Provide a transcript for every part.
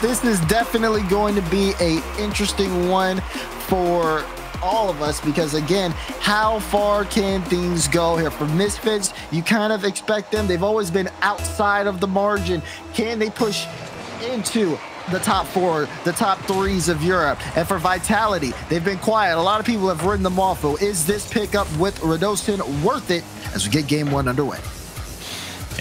this is definitely going to be a interesting one for all of us because again how far can things go here for misfits you kind of expect them they've always been outside of the margin can they push into the top four, the top threes of Europe. And for Vitality, they've been quiet. A lot of people have written them off. So is this pickup with Radosin worth it as we get game one underway?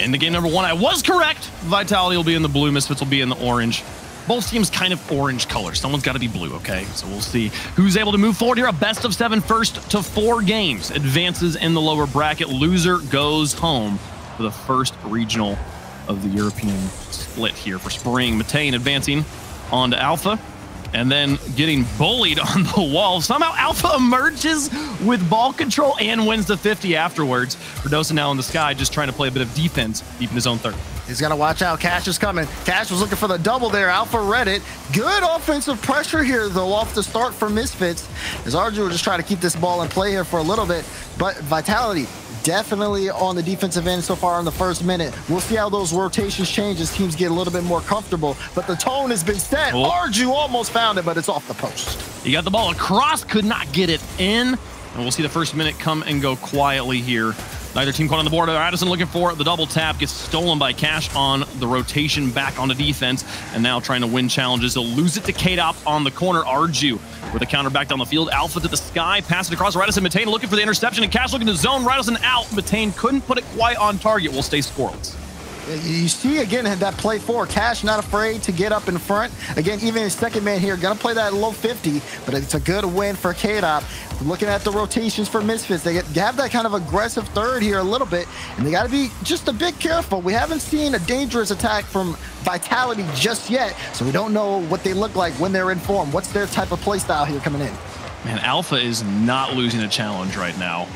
In the game number one, I was correct. Vitality will be in the blue, Misfits will be in the orange. Both teams kind of orange colors. Someone's got to be blue, okay? So we'll see who's able to move forward here. A best of seven first to four games advances in the lower bracket. Loser goes home for the first regional of the European split here for spring. Matane advancing on to Alpha and then getting bullied on the wall. Somehow Alpha emerges with ball control and wins the 50 afterwards. Radosin now in the sky just trying to play a bit of defense deep in his own third. He's got to watch out. Cash is coming. Cash was looking for the double there. Alpha read it. Good offensive pressure here, though, off the start for Misfits. As Arju will just try to keep this ball in play here for a little bit. But Vitality definitely on the defensive end so far in the first minute. We'll see how those rotations change as teams get a little bit more comfortable. But the tone has been set. Oh. Arju almost found it, but it's off the post. He got the ball across, could not get it in. And we'll see the first minute come and go quietly here Neither team caught on the board. Addison looking for the double tap. Gets stolen by Cash on the rotation back on the defense. And now trying to win challenges. He'll lose it to Kaydop on the corner. Arju with a counter back down the field. Alpha to the sky. Pass it across. Radisson Matane looking for the interception. And Cash looking to zone. Radisson out. Matane couldn't put it quite on target. Will stay scoreless. You see again that play four. Cash not afraid to get up in front. Again, even his second man here, gonna play that low 50, but it's a good win for Kaydop. Looking at the rotations for Misfits, they, have that kind of aggressive third here a little bit, and they gotta be just a bit careful. We haven't seen a dangerous attack from Vitality just yet, so we don't know what they look like when they're in form. What's their type of play style here coming in? Man, Alpha is not losing a challenge right now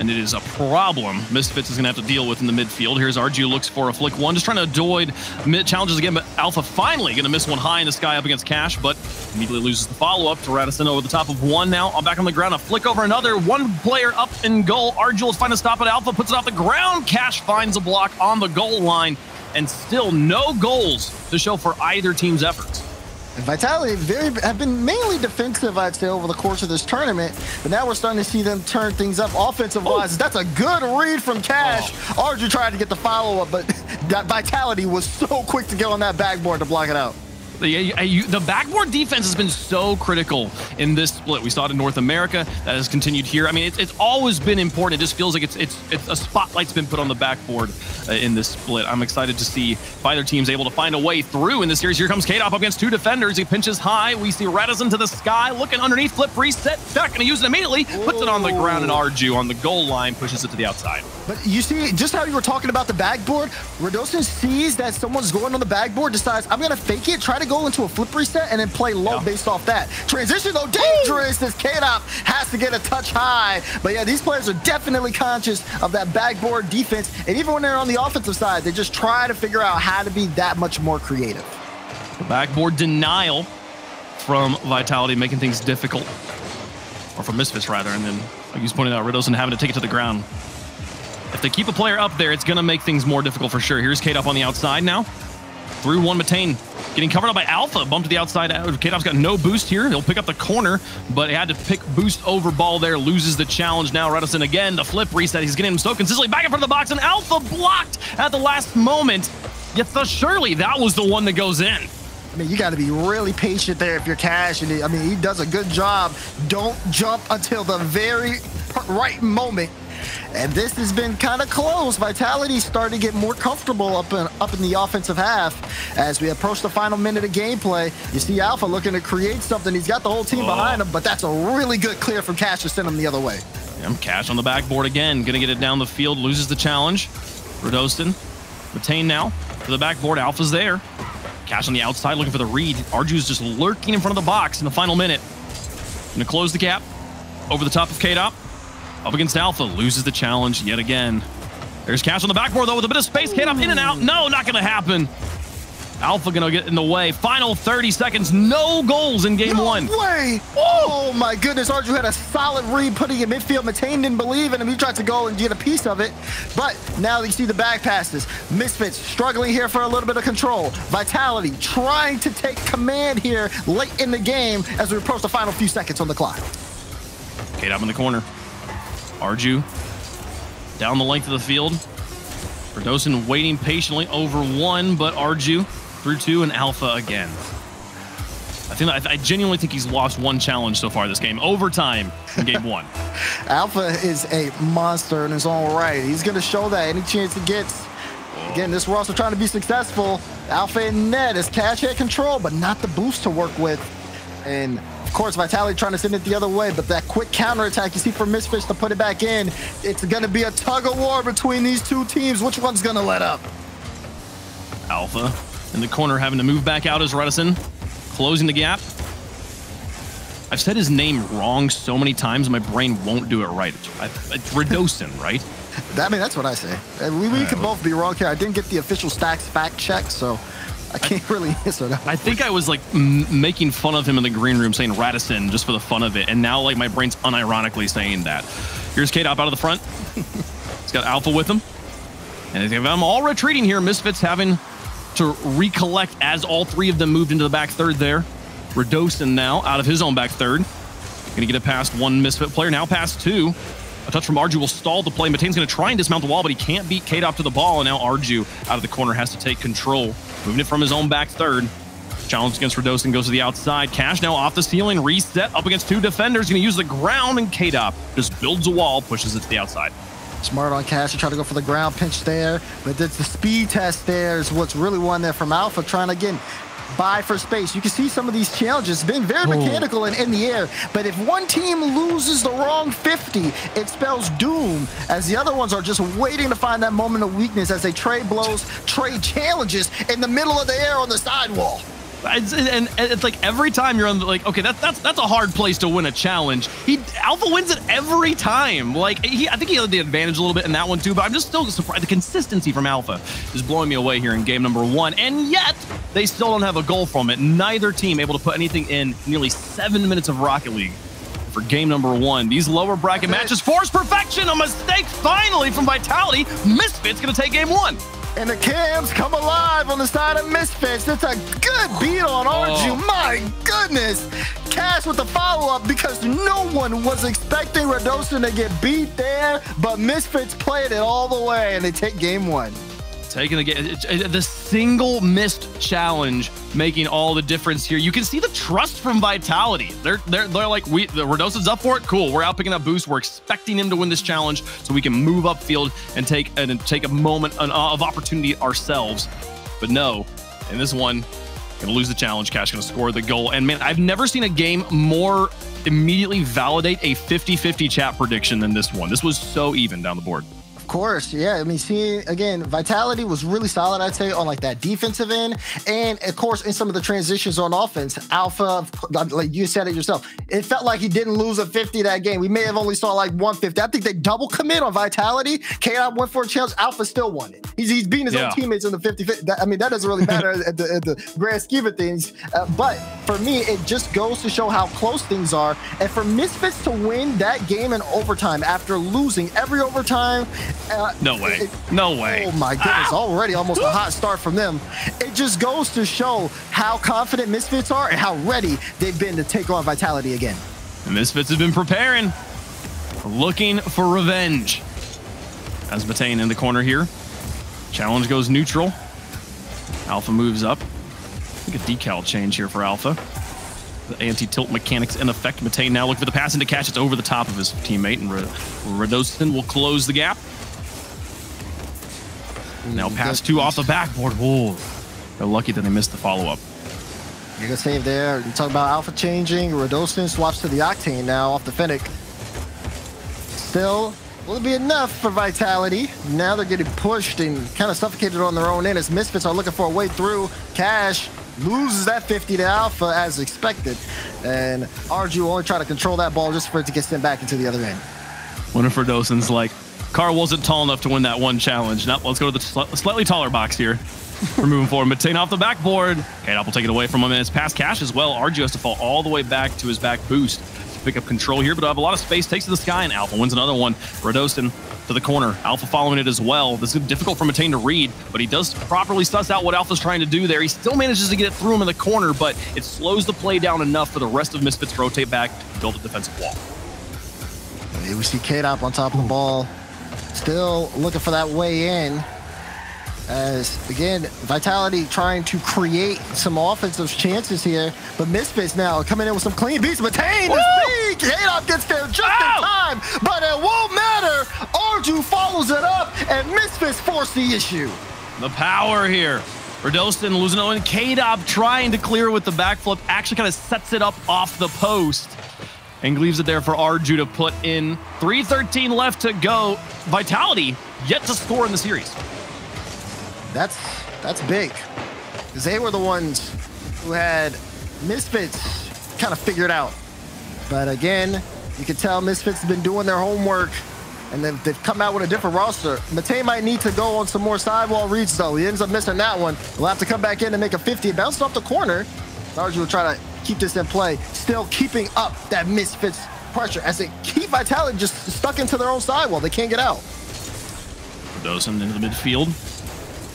and it is a problem Misfits is going to have to deal with in the midfield. Here's Arju looks for a flick one, just trying to avoid challenges again, but Alpha finally going to miss one high in the sky up against Cash, but immediately loses the follow-up to Radisson over the top of one now. I'm back on the ground, a flick over another, one player up in goal. Arju will find a stop at Alpha, puts it off the ground. Cash finds a block on the goal line, and still no goals to show for either team's efforts. Vitality very have been mainly defensive, I'd say, over the course of this tournament. But now we're starting to see them turn things up offensive-wise. Oh. That's a good read from Cash. Oh. Arju tried to get the follow-up, but that Vitality was so quick to get on that backboard to block it out. The, the backboard defense has been so critical in this split. We saw it in North America. That has continued here. I mean, it's, it's always been important. It just feels like it's it's, it's a spotlight's been put on the backboard uh, in this split. I'm excited to see if either team's able to find a way through in this series. Here comes Kaydop up against two defenders. He pinches high. We see Radisson to the sky, looking underneath, flip reset, not going to use it immediately. Puts it on the ground, and Arju on the goal line pushes it to the outside. But you see, just how you were talking about the backboard, Radosin sees that someone's going on the backboard, decides, I'm going to fake it, try to go into a flip reset, and then play low yeah. based off that. Transition, though, dangerous as Kaydop has to get a touch high. But yeah, these players are definitely conscious of that backboard defense. And even when they're on the offensive side, they just try to figure out how to be that much more creative. The backboard denial from Vitality, making things difficult. Or from Misfits, rather. And then, like he's pointing out, Radosin having to take it to the ground. If they keep a player up there, it's going to make things more difficult for sure. Here's Kaydop on the outside now. Through one Matane. Getting covered up by Alpha. Bumped to the outside. Oh, Kaydop's got no boost here. He'll pick up the corner, but he had to pick boost over ball there. Loses the challenge now. Redison again. The flip reset. He's getting him so consistently back in front of the box, and Alpha blocked at the last moment. Yet the, surely that was the one that goes in. I mean, you got to be really patient there if you're Cash. And I mean, he does a good job. Don't jump until the very right moment and this has been kind of close. Vitality starting to get more comfortable up in, up in the offensive half as we approach the final minute of gameplay. You see Alpha looking to create something. He's got the whole team oh. behind him, but that's a really good clear from Cash to send him the other way. Yeah, Cash on the backboard again. Going to get it down the field. Loses the challenge. Radosin. Retain now to the backboard. Alpha's there. Cash on the outside looking for the read. Arju's just lurking in front of the box in the final minute. Going to close the gap over the top of Kaydop. Up against Alpha, loses the challenge yet again. There's Cash on the backboard, though, with a bit of space. Kaydop in and out. No, not going to happen. Alpha gonna get in the way. Final 30 seconds, no goals in game no one. way! Oh my goodness, Arju had a solid read putting in midfield. Matane didn't believe in him. He tried to go and get a piece of it. But now you see the back passes. Misfits struggling here for a little bit of control. Vitality trying to take command here late in the game as we approach the final few seconds on the clock. Kaydop in the corner. Arju down the length of the field. Radosin waiting patiently over one, but Arju through two and Alpha again. I think I, genuinely think he's lost one challenge so far this game. Overtime in game one. Alpha is a monster in his own right. He's going to show that any chance he gets. Again, this also trying to be successful. Alpha and Ned is cash head control, but not the boost to work with. And of course, Vitality trying to send it the other way, but that quick counter attack you see from Misfits to put it back in, it's going to be a tug of war between these two teams. Which one's going to let up? Alpha in the corner having to move back out as Redison, closing the gap. I've said his name wrong so many times, my brain won't do it right. It's, it's Redosin, right? I mean, that's what I say. Uh, we, we could both be wrong here. I didn't get the official stacks fact check, so I can't I, really answer that. I think I was like making fun of him in the green room saying Radisson just for the fun of it. And now like my brain's unironically saying that. Here's Kaydop out of the front. He's got Alpha with him. And I'm all retreating here, Misfits having to recollect as all three of them moved into the back third there. Redosin now out of his own back third. Gonna get it past one Misfit player, now past two. A touch from Arju will stall the play. Matane's going to try and dismount the wall, but he can't beat up to the ball, and now Arju out of the corner has to take control. Moving it from his own back third. Challenge against Redosin goes to the outside. Cash now off the ceiling, reset up against two defenders. Going to use the ground, and Kaydop just builds a wall, pushes it to the outside. Smart on Cash to try to go for the ground pinch there, but it's the speed test there is what's really won there from Alpha, trying to, again, buy for space. You can see some of these challenges been very mechanical and in the air, but if one team loses the wrong 50, it spells doom, as the other ones are just waiting to find that moment of weakness as they trade blows, trade challenges in the middle of the air on the sidewall. It's, and it's like every time you're on the like, okay, that's that's that's a hard place to win a challenge. He Alpha wins it every time. Like he, I think he had the advantage a little bit in that one too. But I'm just still surprised. The consistency from Alpha is blowing me away here in game number one, and yet they still don't have a goal from it. Neither team able to put anything in nearly seven minutes of Rocket League for game number one. These lower bracket matches force perfection. A mistake finally from Vitality. Misfits gonna take game one. And the cams come alive on the side of Misfits. It's a good beat on oh. Arju. Oh. My goodness. Cash with the follow-up because no one was expecting Redosin to get beat there, but Misfits played it all the way, and they take game one. Taking the game, uh, uh, the single missed challenge making all the difference here. You can see the trust from Vitality. They're they're they're like we the Redosin's up for it. Cool. We're out picking up boost. We're expecting him to win this challenge so we can move upfield and take and take a moment uh, of opportunity ourselves. But no, in this one, gonna lose the challenge. Cash gonna score the goal. And man, I've never seen a game more immediately validate a 50-50 chat prediction than this one. This was so even down the board course, yeah. I mean, seeing again, Vitality was really solid, I'd say, on like that defensive end, and of course, in some of the transitions on offense. Alpha, like you said it yourself, it felt like he didn't lose a 50 that game. We may have only saw like 150. I think they double commit on Vitality. KI went for a chance. Alpha still won it. He's he's beating his yeah. own teammates in the 50. 50. I mean, that doesn't really matter at, the, at, the, grand scheme of things. Uh, but for me, it just goes to show how close things are. And for Misfits to win that game in overtime after losing every overtime uh, no way. It, no way. Oh my goodness. Already almost a hot start from them. It just goes to show how confident Misfits are and how ready they've been to take on Vitality again. The Misfits have been preparing, looking for revenge. As Matane in the corner here. Challenge goes neutral. Alpha moves up. I think a decal change here for Alpha. The anti-tilt mechanics in effect. Matane now looking for the pass into catch. It's over the top of his teammate, and Redosin will close the gap. Now mm, pass two off the backboard. Whoa. They're lucky that they missed the follow-up. Good save there. You talk about Alpha changing. Redosin swaps to the Octane now off the Fennec. Still, will it be enough for Vitality. Now they're getting pushed and kind of suffocated on their own end as Misfits are looking for a way through. Cash loses that 50 to Alpha as expected. And Arju only try to control that ball just for it to get sent back into the other end. Wonderful Dosen's like, Car wasn't tall enough to win that one challenge. Now let's go to the sl slightly taller box here. We're moving forward. Matane off the backboard. Kaydop will take it away from him, and it's past Cash as well. Arju has to fall all the way back to his back boost pick up control here, but I have a lot of space. Takes to the sky, and Alpha wins another one. Radosin to the corner. Alpha following it as well. This is difficult for Matane to read, but he does properly suss out what Alpha's trying to do there. He still manages to get it through him in the corner, but it slows the play down enough for the rest of Misfits to rotate back build a defensive wall. Here we see Kaydop on top of the ball. Still looking for that way in. As again, Vitality trying to create some offensive chances here, but Misfits now coming in with some clean beats. Matane the. Kaydop gets there just Ow! in time, but it won't matter. Arju follows it up, and Misfits force the issue. The power here. Radosin losing it, and Kaydop trying to clear with the backflip actually kind of sets it up off the post and leaves it there for Arju to put in. 3.13 left to go. Vitality yet to score in the series that's that's big. Because they were the ones who had Misfits kind of figured out. But again, you can tell Misfits have been doing their homework and they've, they've come out with a different roster. Matane might need to go on some more sidewall reads though. He ends up missing that one. He'll have to come back in and make a 50. Bounced off the corner. Arju will try to keep this in play. Still keeping up that Misfits pressure as they keep Vitality just stuck into their own sidewall. They can't get out. Dosen into the midfield.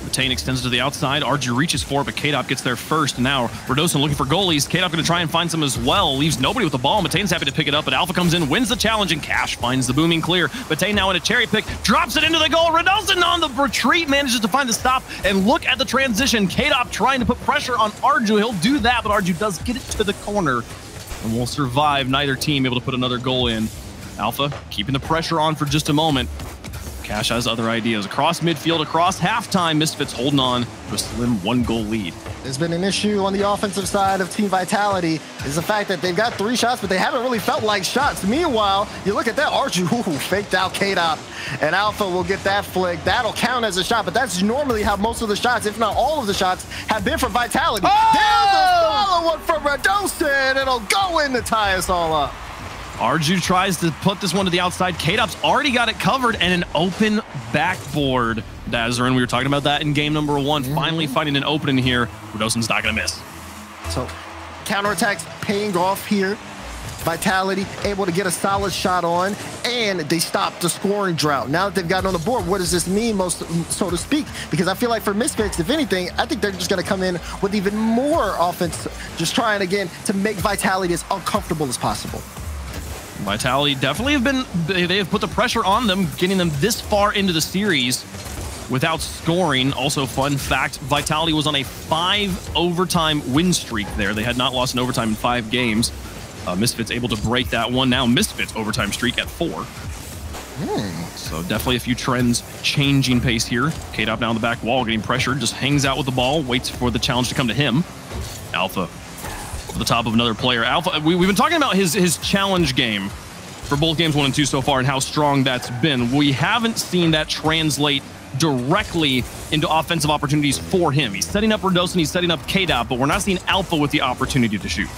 Matane extends to the outside. Arju reaches for it, but Kaydop gets there first. Now, Radosin looking for goalies. Kaydop going to try and find some as well. Leaves nobody with the ball. Matane's happy to pick it up, but Alpha comes in, wins the challenge, and Cash finds the booming clear. Matane now in a cherry pick, drops it into the goal. Radosin on the retreat manages to find the stop, and look at the transition. Kaydop trying to put pressure on Arju. He'll do that, but Arju does get it to the corner and will survive. Neither team able to put another goal in. Alpha keeping the pressure on for just a moment. Cash has other ideas. Across midfield, across halftime, Misfits holding on to a slim one-goal lead. There's been an issue on the offensive side of Team Vitality is the fact that they've got three shots, but they haven't really felt like shots. Meanwhile, you look at that, Arju ooh, faked out Kaydop, and Alpha will get that flick. That'll count as a shot, but that's normally how most of the shots, if not all of the shots, have been for Vitality. Oh! There's a oh! follow-one from Radosin. It'll go in to tie us all up. Arju tries to put this one to the outside. Kaydop's already got it covered and an open backboard. Dazarin, we were talking about that in game number one. Mm -hmm. Finally finding an opening here. Radosin's not going to miss. So counterattacks paying off here. Vitality able to get a solid shot on, and they stop the scoring drought. Now that they've gotten on the board, what does this mean, most so to speak? Because I feel like for Misfits, if anything, I think they're just going to come in with even more offense, just trying again to make Vitality as uncomfortable as possible. Vitality definitely have been, they have put the pressure on them, getting them this far into the series without scoring. Also, fun fact, Vitality was on a five overtime win streak there. They had not lost an overtime in five games. Uh, Misfits able to break that one. Now Misfits overtime streak at four. Hmm. So definitely a few trends changing pace here. Kaydop down the back wall, getting pressured, just hangs out with the ball, waits for the challenge to come to him. Alpha the top of another player. Alpha, we, have been talking about his his challenge game for both games one and two so far and how strong that's been. We haven't seen that translate directly into offensive opportunities for him. He's setting up Radosin, he's setting up Kaydop, but we're not seeing Alpha with the opportunity to shoot.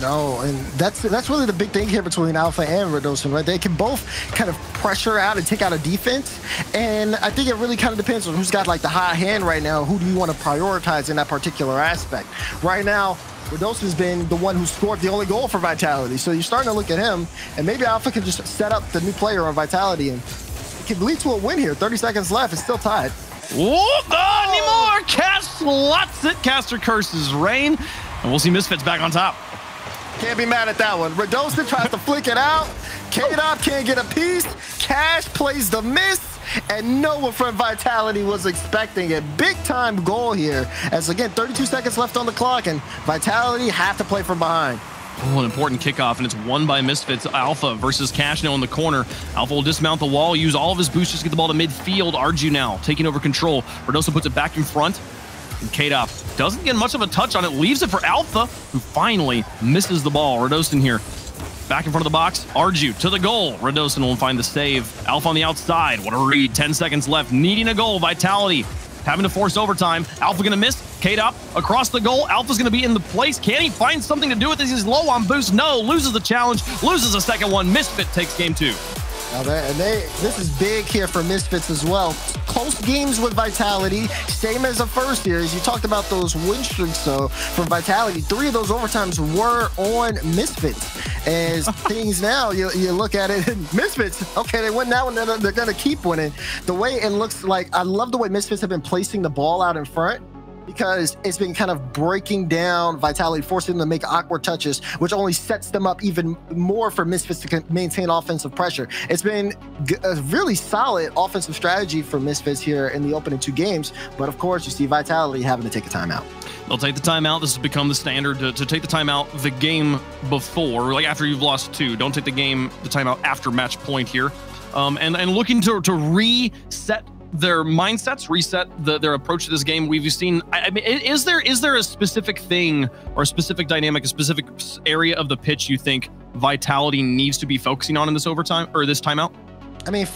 No, and that's that's really the big thing here between Alpha and Radosin, right? They can both kind of pressure out and take out a defense, and I think it really kind of depends on who's got like the high hand right now. Who do you want to prioritize in that particular aspect? Right now, Radosin's been the one who scored the only goal for Vitality. So you're starting to look at him, and maybe Alpha can just set up the new player on Vitality, and it can lead to a win here. 30 seconds left. It's still tied. Whoop, uh, not anymore. Cast slots it. Caster curses rain, and we'll see Misfits back on top. Can't be mad at that one. Radosin tries to flick it out. Kaydop can't get a piece. Cash plays the miss and no one from Vitality was expecting a big time goal here. As again, 32 seconds left on the clock, and Vitality have to play from behind. Oh, an important kickoff, and it's won by Misfits. Alpha versus Cashno in the corner. Alpha will dismount the wall, use all of his boosters to get the ball to midfield. Arju now taking over control. Radosin puts it back in front. And Kaydop doesn't get much of a touch on it, leaves it for Alpha, who finally misses the ball. Radosin here Back in front of the box, Arju to the goal. Radosin will find the save. Alpha on the outside. What a read. 10 seconds left. Needing a goal. Vitality having to force overtime. Alpha going to miss. Kaydop across the goal. Alpha's going to be in the place. Can he find something to do with this? He's low on boost. No. Loses the challenge. Loses the second one. Misfit takes game two. Now they, and they, this is big here for Misfits as well. close games with Vitality, same as the first series. You talked about those win streaks, though, from Vitality, three of those overtimes were on Misfits. As things now, you, you look at it, Misfits, okay, they win that one, they're, they're going to keep winning. The way it looks like, I love the way Misfits have been placing the ball out in front because it's been kind of breaking down Vitality, forcing them to make awkward touches, which only sets them up even more for Misfits to maintain offensive pressure. It's been a really solid offensive strategy for Misfits here in the opening two games, but of course, you see Vitality having to take a timeout. They'll take the timeout. This has become the standard to, to take the timeout the game before, like after you've lost two. Don't take the game, the timeout after match point here. Um, and, and looking to, to reset their mindsets, reset the, their approach to this game. We've seen. I, I mean, is there is there a specific thing or a specific dynamic, a specific area of the pitch you think Vitality needs to be focusing on in this overtime or this timeout? I mean,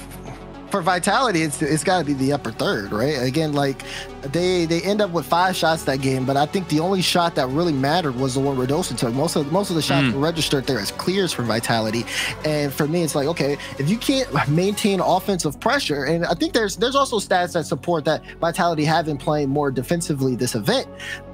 for Vitality, it's it's got to be the upper third, right? Again, like they they end up with five shots that game, but I think the only shot that really mattered was the one Radosin took. Most of most of the shots mm. were registered there as clears for Vitality, and for me, it's like okay, if you can't maintain offensive pressure, and I think there's there's also stats that support that Vitality have been playing more defensively this event.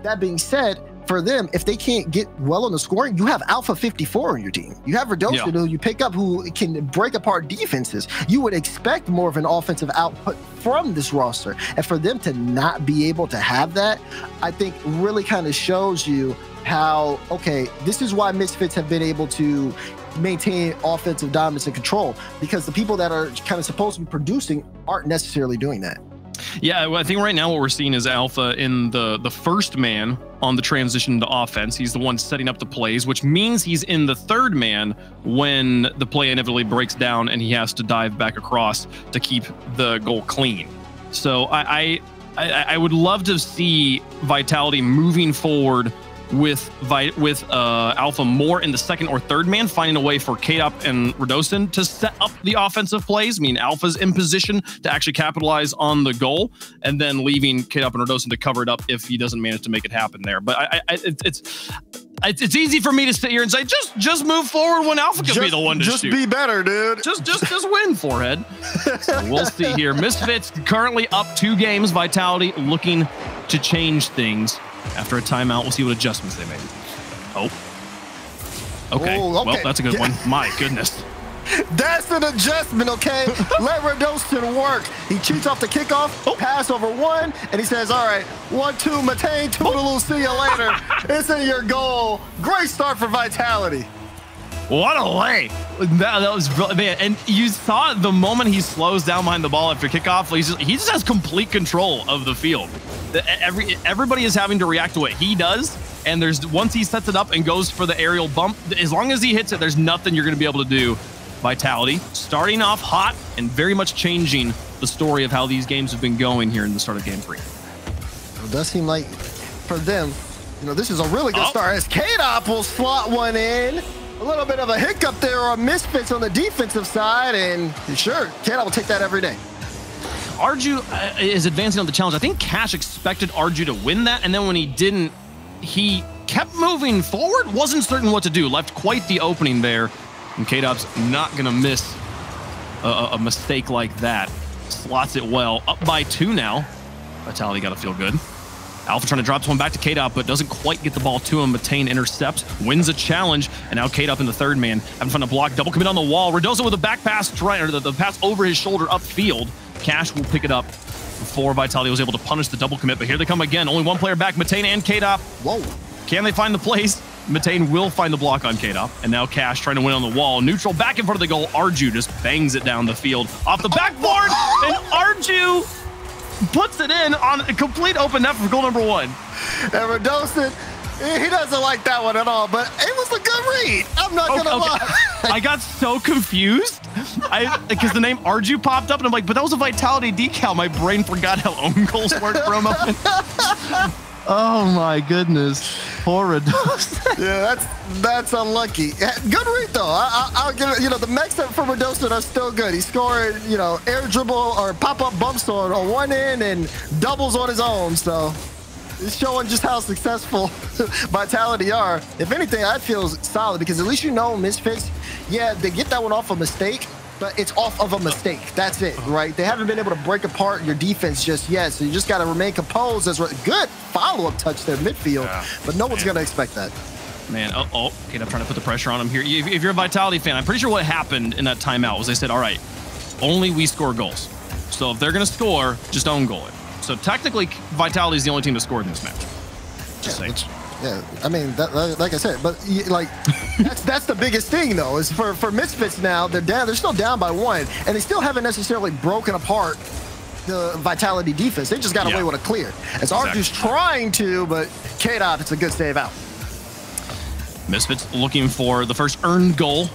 That being said for them, if they can't get well on the scoring, you have Alpha 54 on your team. You have Radosin yeah. who you pick up who can break apart defenses. You would expect more of an offensive output from this roster. And for them to not be able to have that, I think really kind of shows you how, okay, this is why Misfits have been able to maintain offensive dominance and control because the people that are kind of supposed to be producing aren't necessarily doing that. Yeah, well, I think right now what we're seeing is Alpha in the the first man on the transition to offense. He's the one setting up the plays, which means he's in the third man when the play inevitably breaks down and he has to dive back across to keep the goal clean. So I I, I, I would love to see Vitality moving forward with with uh, Alpha more in the second or third man, finding a way for Kaydop and Radosin to set up the offensive plays. I mean, Alpha's in position to actually capitalize on the goal, and then leaving Kaydop and Radosin to cover it up if he doesn't manage to make it happen there. But I, I it's it's easy for me to sit here and say just just move forward when Alpha can just, be the one to just shoot. be better, dude. Just just just win, forehead. so we'll see here. Misfits currently up two games. Vitality looking to change things. After a timeout, we'll see what adjustments they made. Oh. Okay. Oh, okay. Well, that's a good one. My goodness. That's an adjustment, okay? Let Radosin work. He cheats off the kickoff, oh. pass over one, and he says, all right, one, two, Matane, two, oh. see you later. it's in your goal. Great start for Vitality. What a lay. That, that was man. And you saw the moment he slows down behind the ball after kickoff, he's just, he just has complete control of the field every everybody is having to react to what he does. And there's once he sets it up and goes for the aerial bump, as long as he hits it, there's nothing you're going to be able to do. Vitality starting off hot and very much changing the story of how these games have been going here in the start of game three. It does seem like for them, you know, this is a really good oh. start as Kaydop will slot one in. A little bit of a hiccup there on misfits on the defensive side, and sure, Kaydop will take that every day. Arju uh, is advancing on the challenge. I think Cash expected Arju to win that, and then when he didn't, he kept moving forward, wasn't certain what to do, left quite the opening there, and Kaydop's not going to miss a, a, mistake like that. Slots it well. Up by two now. Vitality got to feel good. Alpha trying to drop one back to Kaydop, but doesn't quite get the ball to him. Matane intercepts, wins a challenge, and now Kaydop in the third man, having fun to block, double commit on the wall. Radosin with a back pass, trying, or the, the pass over his shoulder upfield. Cash will pick it up before Vitality was able to punish the double commit, but here they come again. Only one player back, Matane and Kaydop. Whoa. Can they find the place? Matane will find the block on Kaydop, and now Cash trying to win on the wall. Neutral back in front of the goal. Arju just bangs it down the field off the backboard, and Arju puts it in on a complete open net for goal number one. And Radosin he doesn't like that one at all, but it was a good read. I'm not gonna okay. lie. I got so confused. I because the name Arju popped up, and I'm like, but that was a vitality decal. My brain forgot how own goals work for a moment. oh my goodness, poor yeah, that's that's unlucky. Good read though. I, will give it. You know, the mechs for Radosin are still good. He scored, you know, air dribble or pop up bumps on, on one end and doubles on his own. So showing just how successful Vitality are. If anything, I feel solid because at least you know Misfits, yeah, they get that one off a mistake, but it's off of a mistake. That's it, uh-huh. right? They haven't been able to break apart your defense just yet, so you just got to remain composed. As good follow-up touch there midfield, yeah. but no one's going to expect that. Man, oh, oh, okay, I'm trying to put the pressure on him here. If you're a Vitality fan, I'm pretty sure what happened in that timeout was they said, all right, only we score goals. So if they're going to score, just own goal it. So technically, Vitality is the only team that scored in this match. Just yeah, saying. Yeah, I mean, that, like I said, but like that's that's the biggest thing though is for for Misfits now they're down, they're still down by one, and they still haven't necessarily broken apart the Vitality defense. They just got yeah. away with a clear. As exactly. Arju's trying to, but Kaydop, it's a good save out. Misfits looking for the first earned goal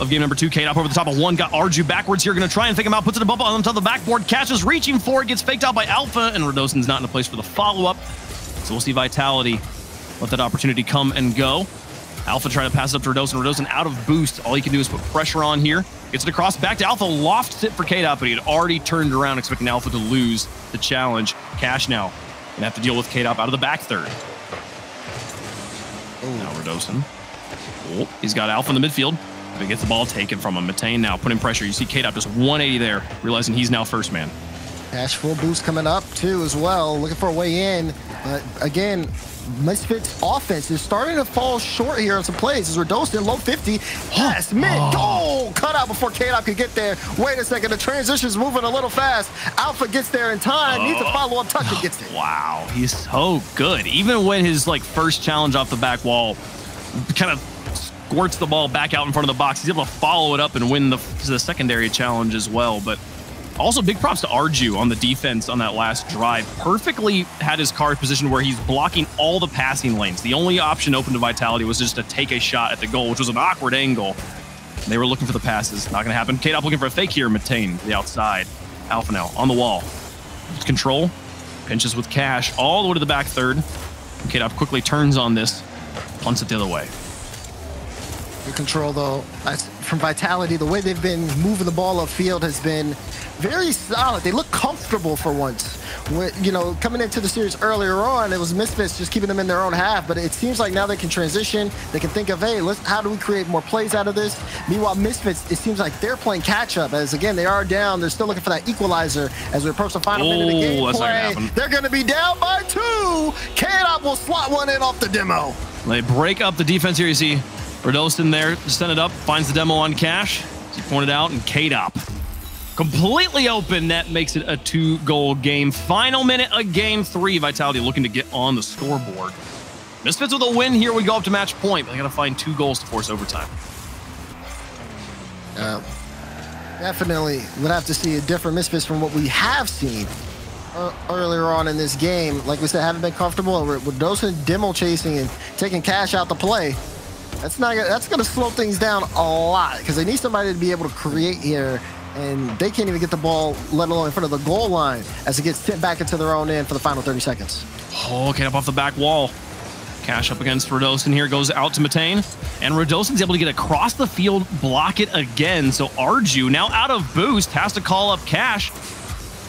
of game number two. Kaydop over the top of one, got Arju backwards here, going to try and fake him out, puts it above on top of the backboard. catches, is reaching for it, gets faked out by Alpha, and Radosin's not in a place for the follow-up. So we'll see Vitality let that opportunity come and go. Alpha trying to pass it up to Radosin. Radosin out of boost. All he can do is put pressure on here. Gets it across back to Alpha. Lofts it for Kaydop, but he had already turned around expecting Alpha to lose the challenge. Cash now. Gonna have to deal with Kaydop out of the back third. Ooh. Now Radosin. Oh, he's got Alpha in the midfield. But he gets the ball taken from him. Matane now putting pressure. You see Kaydop just 180 there, realizing he's now first man. Full boost coming up too as well. Looking for a way in. But again, Misfits offense is starting to fall short here on some plays. As Radosin low 50. Yes, mid oh. goal. Cut out before Kaydop could get there. Wait a second. The transition's moving a little fast. Alpha gets there in time. Needs a oh. follow up touch and gets there. Wow. He's so good. Even when his like first challenge off the back wall kind of squirts the ball back out in front of the box, he's able to follow it up and win the, the secondary challenge as well. But also, big props to Arju on the defense on that last drive. Perfectly had his card positioned where he's blocking all the passing lanes. The only option open to Vitality was just to take a shot at the goal, which was an awkward angle. They were looking for the passes. Not going to happen. Kaydop looking for a fake here. Matane, the outside. Alpha now on the wall. Control. Pinches with Cash all the way to the back third. Kaydop quickly turns on this. Punts it the other way. Control, though. From Vitality, the way they've been moving the ball upfield has been very solid. They look comfortable for once. When, you know, coming into the series earlier on, it was Misfits just keeping them in their own half, but it seems like now they can transition. They can think of, hey, let's, how do we create more plays out of this? Meanwhile, Misfits, it seems like they're playing catch up as, again, they are down. They're still looking for that equalizer as we approach the final Ooh, minute of the game. They're going to be down by two. Kaydop will slot one in off the demo. They break up the defense here. You see Radosin there, send it up, finds the demo on Cash, as he pointed out, and Kaydop completely open. That makes it a two goal game. Final minute of game three. Vitality looking to get on the scoreboard. Misfits with a win here. We go up to match point, but they got to find two goals to force overtime. Uh, definitely would have to see a different Misfits from what we have seen uh, earlier on in this game. Like we said, haven't been comfortable with Dosen demo chasing and taking cash out the play. That's not that's going to slow things down a lot because they need somebody to be able to create here and they can't even get the ball, let alone in front of the goal line, as it gets sent back into their own end for the final 30 seconds. Oh, okay, up off the back wall. Cash up against Radosin here, goes out to Matane, and Radosin's able to get across the field, block it again. So Arju, now out of boost, has to call up Cash.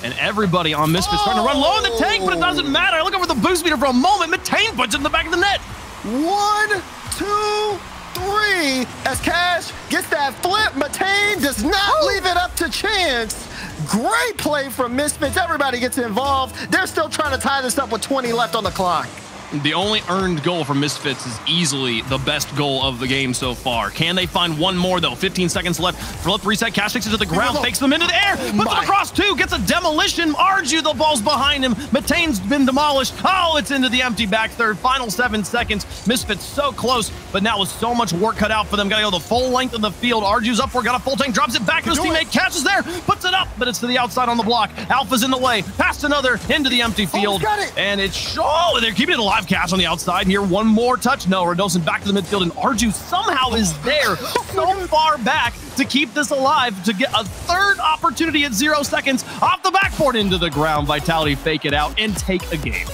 And everybody on Misfits oh. starting to run low in the tank, but it doesn't matter. I look over the boost meter for a moment. Matane puts it in the back of the net. One, two, three as Cash gets that flip. Matane does not leave it up to chance. Great play from Misfits. Everybody gets involved. They're still trying to tie this up with 20 left on the clock. The only earned goal for Misfits is easily the best goal of the game so far. Can they find one more, though? 15 seconds left. Flip reset. Cash takes it to the ground, fakes them into the air, puts My. it across two, gets a demolition. Arju, the ball's behind him. Matane's been demolished. Oh, it's into the empty back third. Final seven seconds. Misfits so close, but now with so much work cut out for them. Got to go the full length of the field. Arju's up for got a full tank, drops it back to his teammate. Cash is there, puts it up, but it's to the outside on the block. Alpha's in the way. Past another into the empty field. Oh, it. And it's, oh, they're keeping it alive. Cash on the outside here. One more touch. No, Radosin back to the midfield, and Arju somehow is there so far back to keep this alive to get a third opportunity at zero seconds off the backboard into the ground. Vitality fake it out and take a game.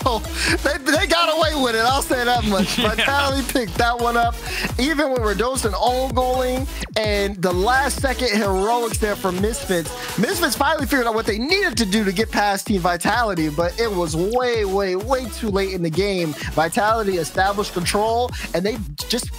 So they, they got away with it. I'll say that much. yeah. Vitality picked that one up. Even with Radosin own goaling and the last second heroics there for Misfits. Misfits finally figured out what they needed to do to get past Team Vitality, but it was way, way, way too late in the game. Vitality established control and they just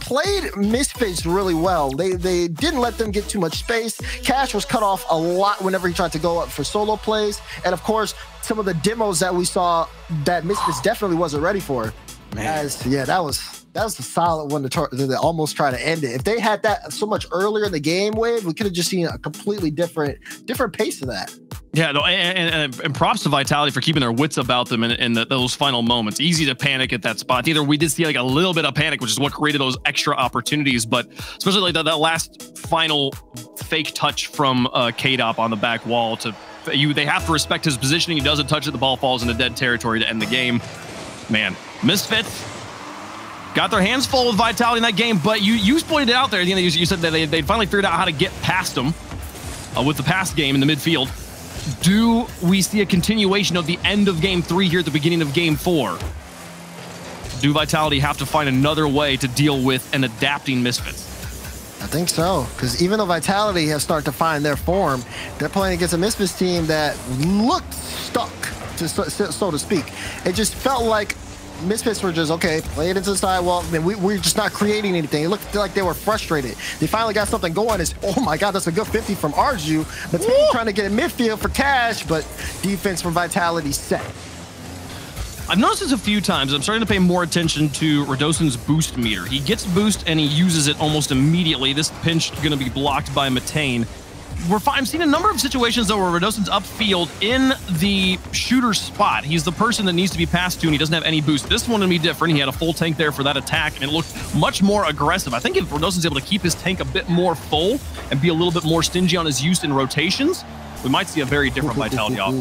played Misfits really well. They they didn't let them get too much space. Cash was cut off a lot whenever he tried to go up for solo plays. And of course, some of the demos that we saw that Misfits definitely wasn't ready for. Man. As yeah, that was that was a solid one to, tar- to almost try to end it. If they had that so much earlier in the game, Wade, we could have just seen a completely different different pace of that. Yeah, no, and, and, and, props to Vitality for keeping their wits about them in, in the, those final moments. Easy to panic at that spot. Either we did see like a little bit of panic, which is what created those extra opportunities, but especially like that, that last final fake touch from uh, Kaydop on the back wall to you. They have to respect his positioning. He doesn't touch it. The ball falls into dead territory to end the game. Man, Misfits got their hands full with Vitality in that game, but you you pointed it out there. You, you said that they, they finally figured out how to get past them uh, with the pass game in the midfield. Do we see a continuation of the end of game three here at the beginning of game four? Do Vitality have to find another way to deal with an adapting Misfits? I think so, because even though Vitality has started to find their form, they're playing against a Misfits team that looked stuck, to, so, so to speak. It just felt like Misfits were just, okay, play it into the sidewalk. Man, we, we're just not creating anything. It looked like they were frustrated. They finally got something going. It's, oh my God, that's a good 50 from Arju. But trying to get a midfield for cash, but defense from Vitality set. I've noticed this a few times. I'm starting to pay more attention to Radosin's boost meter. He gets boost and he uses it almost immediately. This pinch going to be blocked by Matane we're I'm seeing a number of situations though where Radosin's upfield in the shooter spot. He's the person that needs to be passed to, and he doesn't have any boost. This one to be different. He had a full tank there for that attack, and it looked much more aggressive. I think if Radosin's able to keep his tank a bit more full and be a little bit more stingy on his use in rotations, we might see a very different Vitality off.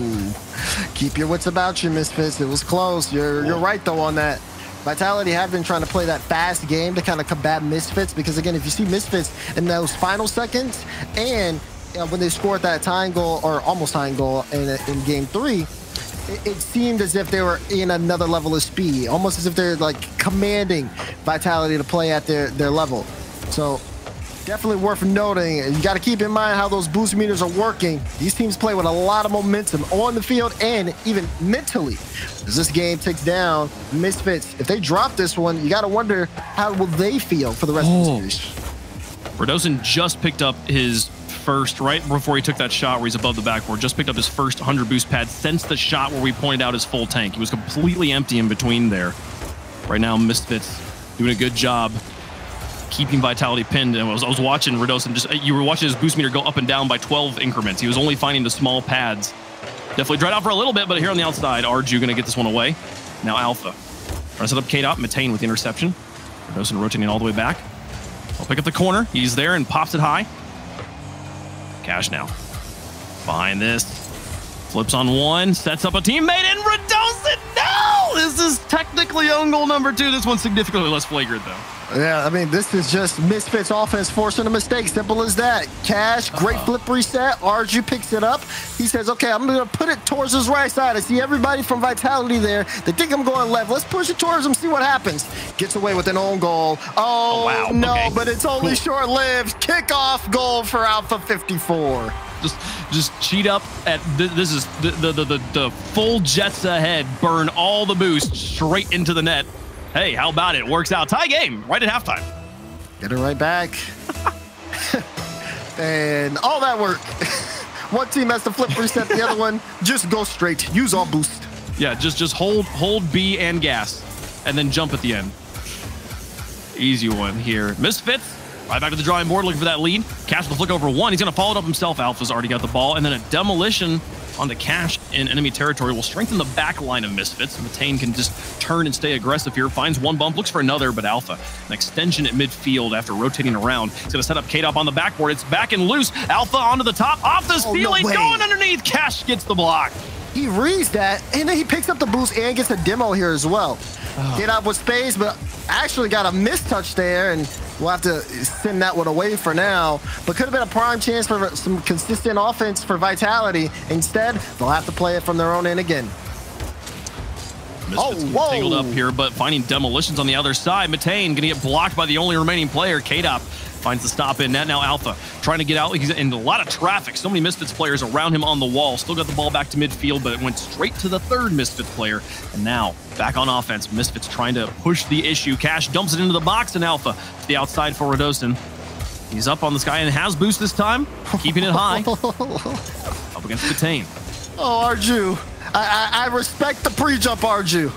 Keep your wits about you, Misfits. It was close. You're you're right though on that. Vitality have been trying to play that fast game to kind of combat Misfits because again, if you see Misfits in those final seconds and when they scored that tying goal or almost tying goal in, in game three, it, it, seemed as if they were in another level of speed, almost as if they're like commanding Vitality to play at their, their level. So definitely worth noting. You got to keep in mind how those boost meters are working. These teams play with a lot of momentum on the field and even mentally. As this game takes down Misfits, if they drop this one, you got to wonder how will they feel for the rest oh. of the oh. series. Radosin just picked up his first, right before he took that shot where he's above the backboard, just picked up his first 100 boost pad since the shot where we pointed out his full tank. He was completely empty in between there. Right now, Misfits doing a good job keeping Vitality pinned. And I was, I was watching Radosin, just uh, you were watching his boost meter go up and down by 12 increments. He was only finding the small pads. Definitely dried out for a little bit, but here on the outside, Arju going to get this one away. Now Alpha. Trying to set up Kaydop, Matane with the interception. Radosin rotating all the way back. I'll pick up the corner. He's there and pops it high. Cash now. Behind this. Flips on one. Sets up a teammate and Radosin. No! This is technically own goal number two. This one's significantly less flagrant, though. Yeah, I mean, this is just Misfits offense forcing a mistake. Simple as that. Cash, great uh-huh. flip reset. Arju picks it up. He says, okay, I'm going to put it towards his right side. I see everybody from Vitality there. They think I'm going left. Let's push it towards him, see what happens. Gets away with an own goal. Oh, oh wow. no, okay. but it's only cool. short-lived. Kickoff goal for Alpha 54 just just cheat up at this is the the, the the the full jets ahead burn all the boost straight into the net Hey, how about it? Works out. Tie game right at halftime. Get it right back. and all that work. one team has to flip reset, the other one just go straight. Use all boost. Yeah, just just hold hold B and gas, and then jump at the end. Easy one here. Misfits. Right back to the drawing board, looking for that lead. Cash the flick over one. He's going to follow it up himself. Alpha's already got the ball. And then a demolition onto Cash in enemy territory will strengthen the back line of Misfits. Matane can just turn and stay aggressive here. Finds one bump, looks for another, but Alpha, an extension at midfield after rotating around. He's going to set up Kaydop on the backboard. It's back and loose. Alpha onto the top, off the oh, ceiling, no going underneath. Cash gets the block. He reads that, and then he picks up the boost and gets a demo here as well. Oh. Get up with space, but actually got a mistouch there, and we'll have to send that one away for now. But could have been a prime chance for some consistent offense for Vitality. Instead, they'll have to play it from their own end again. Misfits Oh, tangled up here, but finding demolitions on the other side. Matane gonna get blocked by the only remaining player. Kaydop finds the stop in net. Now Alpha trying to get out. He's in a lot of traffic. So many Misfits players around him on the wall. Still got the ball back to midfield, but it went straight to the third Misfits player. And now back on offense. Misfits trying to push the issue. Cash dumps it into the box, and Alpha to the outside for Radosin. He's up on this guy and has boost this time, keeping it high. up against Matane. Oh, Arju. I, I, I respect the pre-jump, Arju.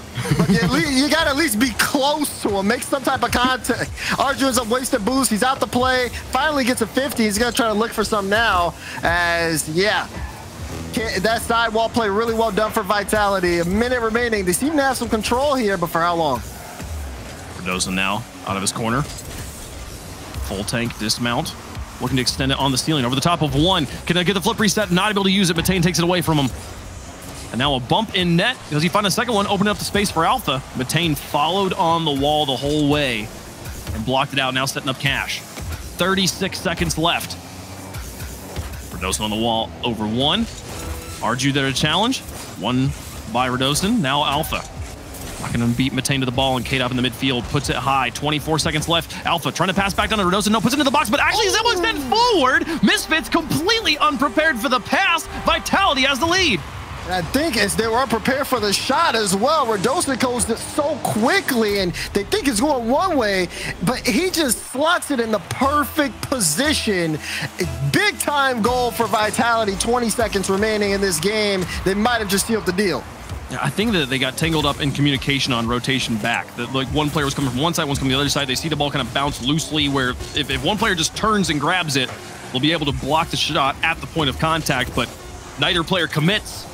You, least, you gotta at least be close to him. Make some type of contact. Arju ends up wasting boost. He's out to play. Finally gets a 50. He's gonna try to look for some now. As yeah, that sidewall play really well done for Vitality. A minute remaining. They seem to have some control here, but for how long? Cardozo now out of his corner. Full tank dismount. Looking to extend it on the ceiling over the top of one. Can I get the flip reset? Not able to use it. Matane takes it away from him. And now a bump in net. Does he find a second one? Opening up the space for Alpha. Matane followed on the wall the whole way and blocked it out. Now setting up cash. 36 seconds left. Radosin on the wall over one. Arju there to challenge. One by Radosin. Now Alpha. Not going to beat Matane to the ball, and Kaydop in the midfield puts it high. 24 seconds left. Alpha trying to pass back down to Radosin. No, puts it into the box, but actually someone's been forward. Misfits completely unprepared for the pass. Vitality has the lead. And I think as they were prepared for the shot as well, Radosin goes so quickly and they think it's going one way, but he just slots it in the perfect position. Big time goal for Vitality, 20 seconds remaining in this game. They might have just sealed the deal. I think that they got tangled up in communication on rotation back. That like one player was coming from one side, one's coming from the other side. They see the ball kind of bounce loosely. Where if, if one player just turns and grabs it, they'll be able to block the shot at the point of contact. But neither player commits,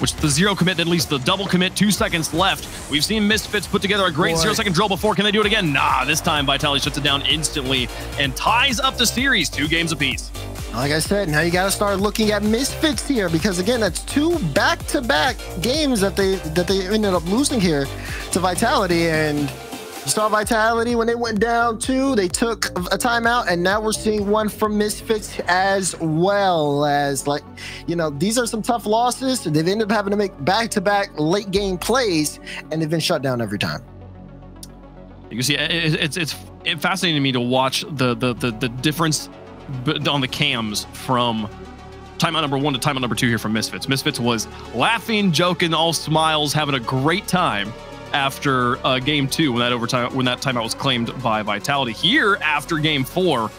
which the zero commit, at least the double commit. Two seconds left. We've seen Misfits put together a great Boy. zero second drill before. Can they do it again? Nah. This time Vitality shuts it down instantly and ties up the series, two games apiece. Like I said, now you got to start looking at misfits here because again, that's two back-to-back games that they that they ended up losing here to Vitality, and you saw Vitality when they went down two, they took a timeout, and now we're seeing one from Misfits as well as like, you know, these are some tough losses. They've ended up having to make back-to-back late game plays, and they've been shut down every time. You can see it- it- it's it's fascinating to me to watch the the the, the difference on the cams from timeout number one to timeout number two here from Misfits. Misfits was laughing, joking, all smiles, having a great time after uh, game two when that overtime when that timeout was claimed by Vitality. Here after game four,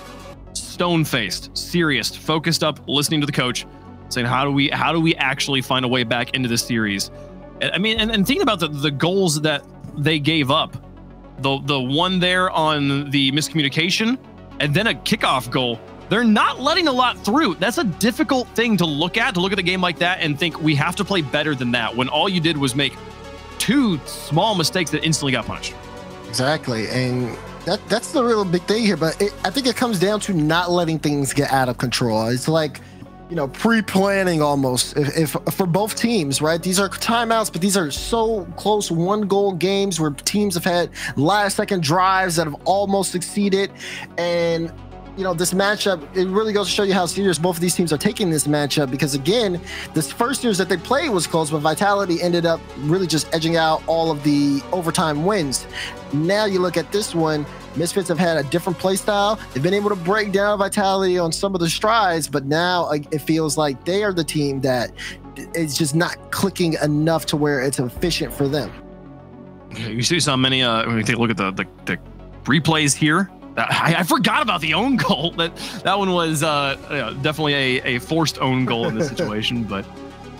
stone faced, serious, focused up, listening to the coach, saying how do we how do we actually find a way back into this series? I mean, and, and thinking about the the goals that they gave up the the one there on the miscommunication and then a kickoff goal they're not letting a lot through that's a difficult thing to look at to look at a game like that and think we have to play better than that when all you did was make two small mistakes that instantly got punished Exactly, and that that's the real big thing here. But it, I think it comes down to not letting things get out of control. It's like, you know, pre-planning almost. If, if for both teams, right? These are timeouts, but these are so close one-goal games where teams have had last-second drives that have almost succeeded, and you know, this matchup, it really goes to show you how serious both of these teams are taking this matchup because, again, this first series that they played was close, but Vitality ended up really just edging out all of the overtime wins. Now you look at this one, Misfits have had a different play style. They've been able to break down Vitality on some of the strides, but now it feels like they are the team that is just not clicking enough to where it's efficient for them. you see so many uh when you take a look at the the, the replays here I, I forgot about the own goal. That that one was uh, yeah, definitely a, a forced own goal in this situation. but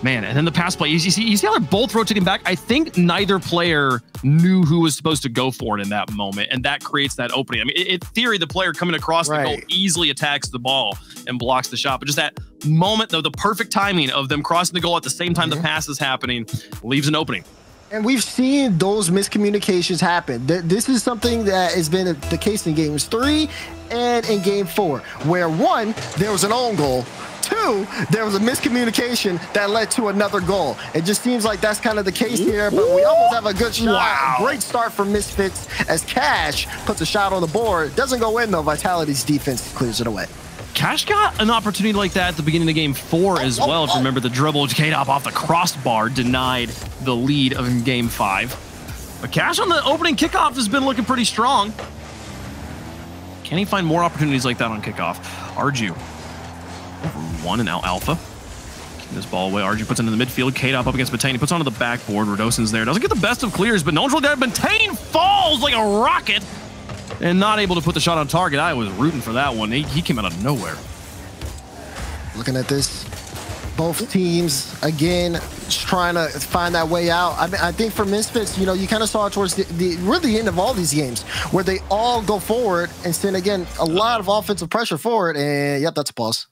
man, and then the pass play. You see, you see how they're both rotating back. I think neither player knew who was supposed to go for it in that moment, and that creates that opening. I mean, in theory, the player coming across the goal easily attacks the ball and blocks the shot. But just that moment, though, the perfect timing of them crossing the goal at the same time the pass is happening leaves an opening. And we've seen those miscommunications happen. Th- This is something that has been the case in games three and in game four, where one, there was an own goal. Two, there was a miscommunication that led to another goal. It just seems like that's kind of the case here, but we almost have a good shot. Wow. Great start from Misfits as Cash puts a shot on the board. Doesn't go in though. Vitality's defense clears it away. Cash got an opportunity like that at the beginning of game four as oh, oh, well. If you oh. remember the dribble, Kaydop off the crossbar denied the lead of game five. But Cash on the opening kickoff has been looking pretty strong. Can he find more opportunities like that on kickoff? Arju over one and now Alpha. Keeping this ball away. Arju puts it into the midfield. Kaydop up against Matane. He puts onto the backboard. Radosin's there. Doesn't get the best of clears, but no one's really there. Matane falls like a rocket and not able to put the shot on target. I was rooting for that one. He, he came out of nowhere. Looking at this, both teams again trying to find that way out. I mean, I think for Misfits, you know, you kind of saw it towards the, the really the end of all these games where they all go forward and send again a lot of offensive pressure forward. And yep, that's a pause.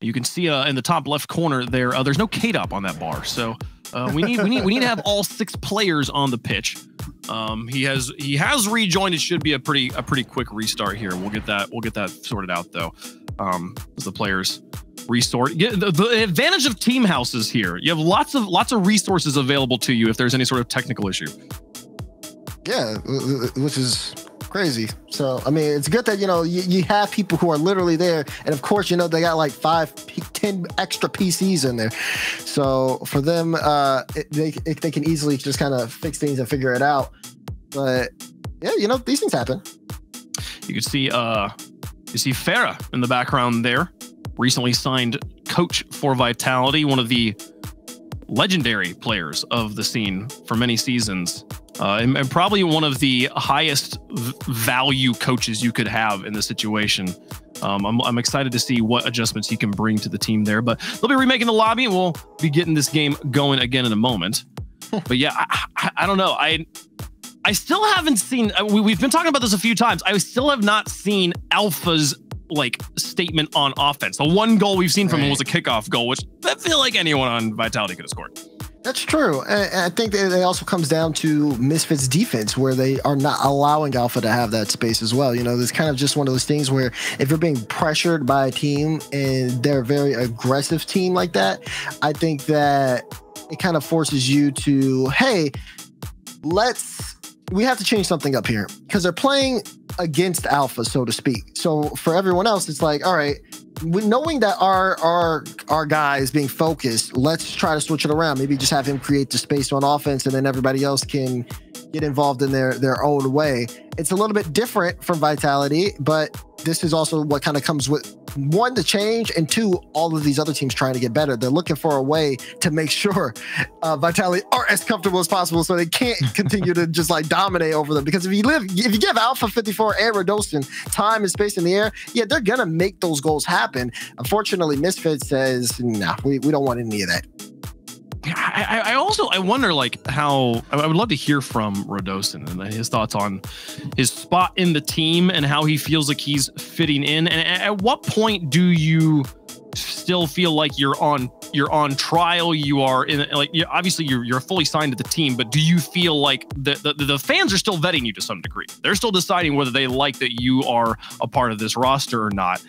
You can see uh, in the top left corner there. Uh, there's no Kaydop on that bar, so uh, we need we need we need to have all six players on the pitch. Um, he has he has rejoined. It should be a pretty a pretty quick restart here. We'll get that we'll get that sorted out though. Um, as the players restart, yeah, the, the advantage of team houses here. You have lots of lots of resources available to you if there's any sort of technical issue. Yeah, which is crazy. So I mean, it's good that you know you, you have people who are literally there, and of course, you know they got like five, ten extra PCs in there. So for them, uh, it, they it, they can easily just kind of fix things and figure it out. But yeah, you know these things happen. You can see uh, you see Farah in the background there, recently signed coach for Vitality, one of the legendary players of the scene for many seasons uh, and, and, probably one of the highest value coaches you could have in the situation. Um, I'm, I'm, excited to see what adjustments he can bring to the team there. But they'll be remaking the lobby, and we'll be getting this game going again in a moment. but yeah, I, I, I, don't know. I I still haven't seen. Uh, we, we've been talking about this a few times. I still have not seen Alpha's like statement on offense. The one goal we've seen from right. him was a kickoff goal, which I feel like anyone on Vitality could have scored. That's true. And I think it also comes down to Misfits defense, where they are not allowing Alpha to have that space as well. You know, it's kind of just one of those things where if you're being pressured by a team and they're a very aggressive team like that, I think that it kind of forces you to, hey, let's, we have to change something up here because they're playing against Alpha, so to speak. So for everyone else, it's like, all right, knowing that our our our guy is being focused, let's try to switch it around. Maybe just have him create the space on offense, and then everybody else can get involved in their their own way. It's a little bit different from Vitality, but this is also what kind of comes with one the change and two all of these other teams trying to get better. They're looking for a way to make sure uh, vitality are as comfortable as possible so they can't continue to just like dominate over them. Because if you live if you give alpha 54 and Radosin time and space in the air yeah they're gonna make those goals happen. Unfortunately misfit says nah we, we don't want any of that I, I, also I wonder like how I would love to hear from Radosin and his thoughts on his spot in the team and how he feels like he's fitting in. And at what point do you still feel like you're on you're on trial? You are in like you, obviously you're you're fully signed to the team, but do you feel like the, the the fans are still vetting you to some degree? They're still deciding whether they like that you are a part of this roster or not.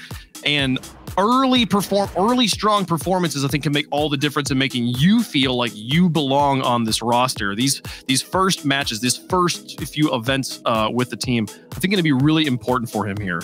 And early perform early strong performances i think can make all the difference in making you feel like you belong on this roster. These these first matches these first few events uh, with the team i think going to be really important for him here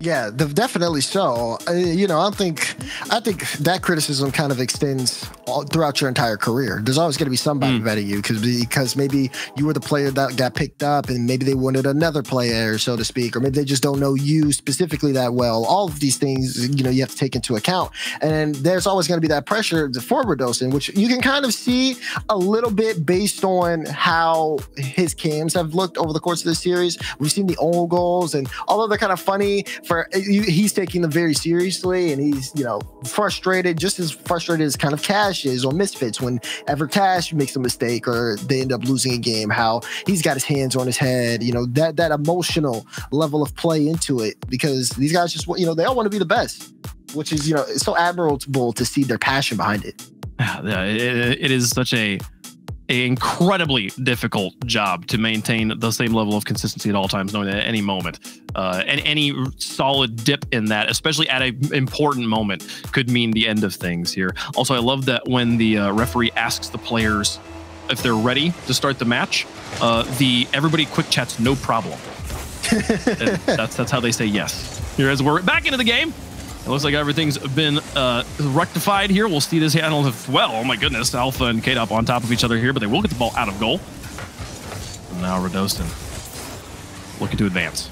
yeah, definitely so. Uh, you know, I think I think that criticism kind of extends all, throughout your entire career. There's always going to be somebody mm. vetting you because because maybe you were the player that got picked up, and maybe they wanted another player, so to speak, or maybe they just don't know you specifically that well. All of these things, you know, you have to take into account, and there's always going to be that pressure to for Radosin, which you can kind of see a little bit based on how his cams have looked over the course of the series. We've seen the own goals and all of the kind of funny for he's taking them very seriously and he's you know frustrated just as frustrated as kind of cash is or misfits. Whenever cash makes a mistake or they end up losing a game how he's got his hands on his head you know that that emotional level of play into it because these guys just want you know they all want to be the best which is you know it's so admirable to see their passion behind it. Yeah it, it is such a incredibly difficult job to maintain the same level of consistency at all times, knowing that at any moment, uh, and any solid dip in that, especially at an important moment, could mean the end of things here. Also, I love that when the uh, referee asks the players if they're ready to start the match, uh, the everybody quick chats no problem. that's that's how they say yes. Here as we're back into the game. Looks like everything's been uh, rectified here. We'll see this handle as well. Oh my goodness, Alpha and Kaydop on top of each other here, but they will get the ball out of goal. And now Radosin looking to advance.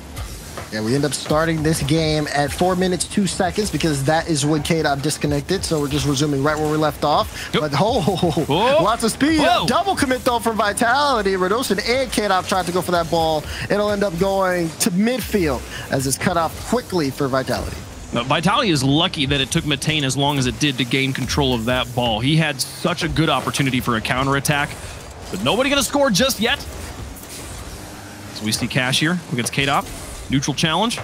Yeah, we end up starting this game at four minutes, two seconds, because that is when Kaydop disconnected. So we're just resuming right where we left off. Yep. But oh, Whoa. lots of speed. Whoa. Double commit though from Vitality. Radosin and Kaydop tried to go for that ball. It'll end up going to midfield as it's cut off quickly for Vitality. Uh, now, Vitality is lucky that it took Matane as long as it did to gain control of that ball. He had such a good opportunity for a counterattack, but nobody going to score just yet. So we see Cash here against Kaydop. Neutral challenge.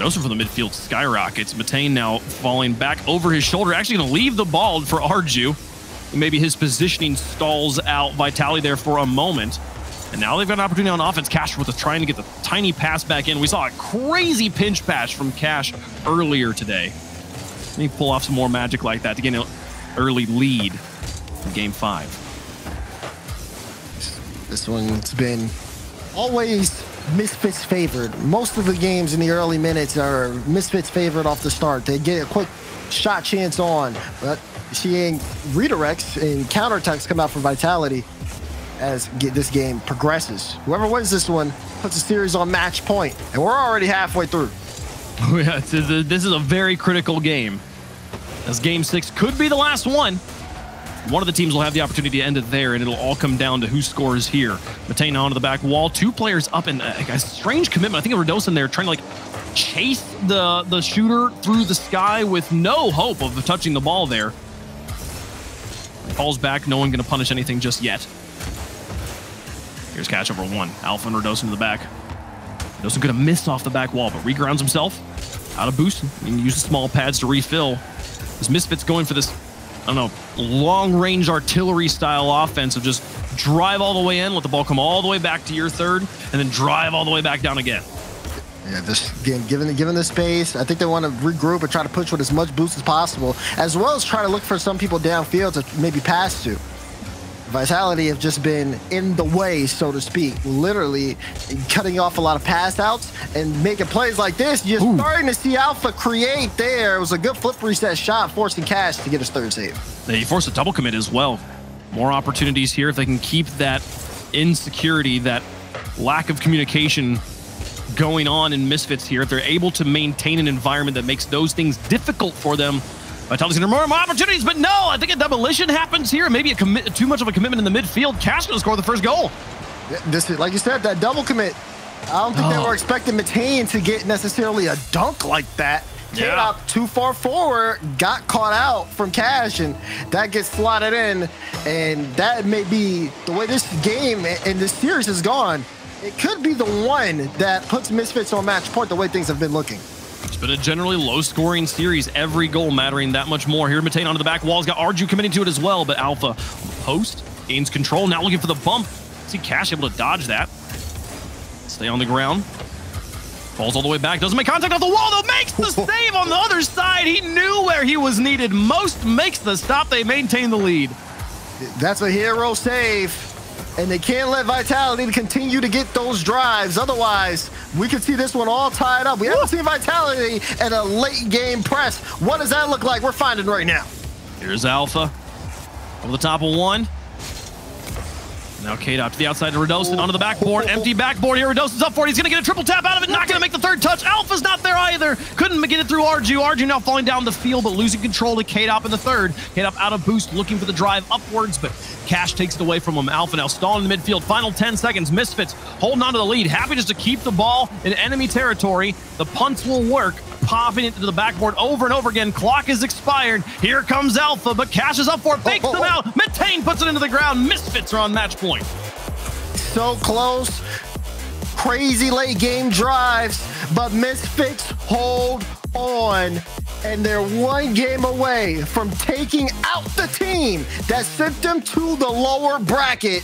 Also from the midfield skyrockets. Matane now falling back over his shoulder. Actually going to leave the ball for Arju. Maybe his positioning stalls out Vitality there for a moment. And now they've got an opportunity on offense. Cash with trying to get the tiny pass back in. We saw a crazy pinch pass from Cash earlier today. Let me pull off some more magic like that to get an early lead in game five. This one's been always Misfits favored. Most of the games in the early minutes are Misfits favored off the start. They get a quick shot chance on, but seeing redirects and counterattacks come out for Vitality as this game progresses. Whoever wins this one puts the series on match point, and we're already halfway through. yeah, this is a very critical game. As game six could be the last one. One of the teams will have the opportunity to end it there, and it'll all come down to who scores here. Matane onto the back wall. Two players up in uh, a strange commitment. I think Radosin there trying to like chase the, the shooter through the sky with no hope of touching the ball there. Falls back. No one going to punish anything just yet. Here's Cash over one. Alpha and Radosin to the back. Radosin going to miss off the back wall, but regrounds himself. Out of boost. And use the small pads to refill. This Misfits going for this I don't know, long range artillery style offense of just drive all the way in, let the ball come all the way back to your third, and then drive all the way back down again. Yeah, this again, given given the space, I think they want to regroup and try to push with as much boost as possible, as well as try to look for some people downfield to maybe pass to. Vitality have just been in the way, so to speak, literally cutting off a lot of pass outs and making plays like this. You're Ooh. starting to see Alpha create there. It was a good flip reset shot, forcing Cash to get his third save. They forced a double commit as well. More opportunities here if they can keep that insecurity, that lack of communication going on in Misfits here. If they're able to maintain an environment that makes those things difficult for them, Vitality's gonna more, more opportunities, but no, I think a demolition happens here. Maybe a commit, too much of a commitment in the midfield. Cash gonna score the first goal. This is, like you said, that double commit. I don't think oh. they were expecting Matane to get necessarily a dunk like that. Yeah. up too far forward, got caught out from Cash, and that gets slotted in. And that may be the way this game and this series has gone. It could be the one that puts Misfits on match point the way things have been looking. It's been a generally low-scoring series. Every goal mattering that much more. Here, Matane onto the back wall. He's got Arju committing to it as well, but Alpha post gains control. Now looking for the bump. See Cash able to dodge that. Stay on the ground. Falls all the way back. Doesn't make contact off the wall, though. Makes the save on the other side. He knew where he was needed. Most makes the stop. They maintain the lead. That's a hero save and they can't let Vitality continue to get those drives. Otherwise, we can see this one all tied up. We Woo! haven't seen Vitality at a late game press. What does that look like? We're finding right now. Here's Alpha over the top of one. Now out to the outside to Radosin onto the backboard. Empty backboard here. Radosin's up for it. He's going to get a triple tap out of it. Not going to make the third touch. Alpha's not there either. Couldn't get it through Arju. Arju now falling down the field, but losing control to Kaydop in the third. Kaydop out of boost, looking for the drive upwards, but Cash takes it away from him. Alpha now stalling in the midfield. Final 10 seconds. Misfits holding on to the lead. Happy just to keep the ball in enemy territory. The punts will work popping it to the backboard over and over again. Clock is expired. Here comes Alpha, but Cash is up for it. Fakes oh, oh, oh. them out. Matane puts it into the ground. Misfits are on match point. So close. Crazy late game drives, but Misfits hold on and they're one game away from taking out the team that sent them to the lower bracket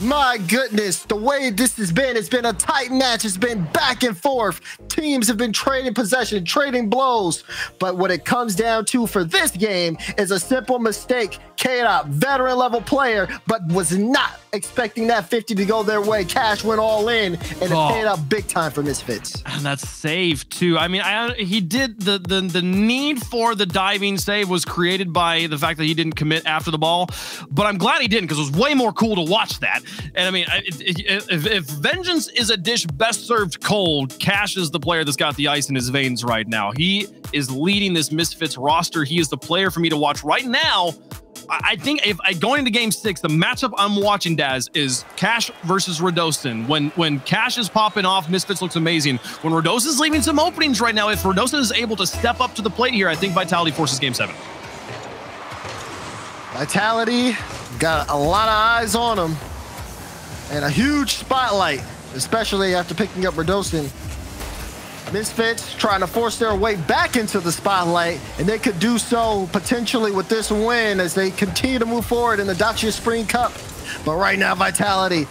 my goodness, the way this has been, it's been a tight match. It's been back and forth. Teams have been trading possession, trading blows. But what it comes down to for this game is a simple mistake. Kaydop, veteran level player, but was not expecting that 50 to go their way. Cash went all in and it Oh. paid out big time for Misfits. And that's save too. I mean, I, he did the, the the need for the diving save was created by the fact that he didn't commit after the ball, but I'm glad he didn't because it was way more cool to watch that. And I mean, it, it, if, if vengeance is a dish best served cold, Cash is the player that's got the ice in his veins right now. He is leading this Misfits roster. He is the player for me to watch right now. I think if I going into game six, the matchup I'm watching, Daz, is Cash versus Radosin. When when Cash is popping off, Misfits looks amazing. When Radosin's leaving some openings right now, if Radosin is able to step up to the plate here, I think Vitality forces game seven. Vitality got a lot of eyes on him and a huge spotlight, especially after picking up Radosin. Misfits trying to force their way back into the spotlight, and they could do so potentially with this win as they continue to move forward in the Dacia Spring Cup. But right now, Vitality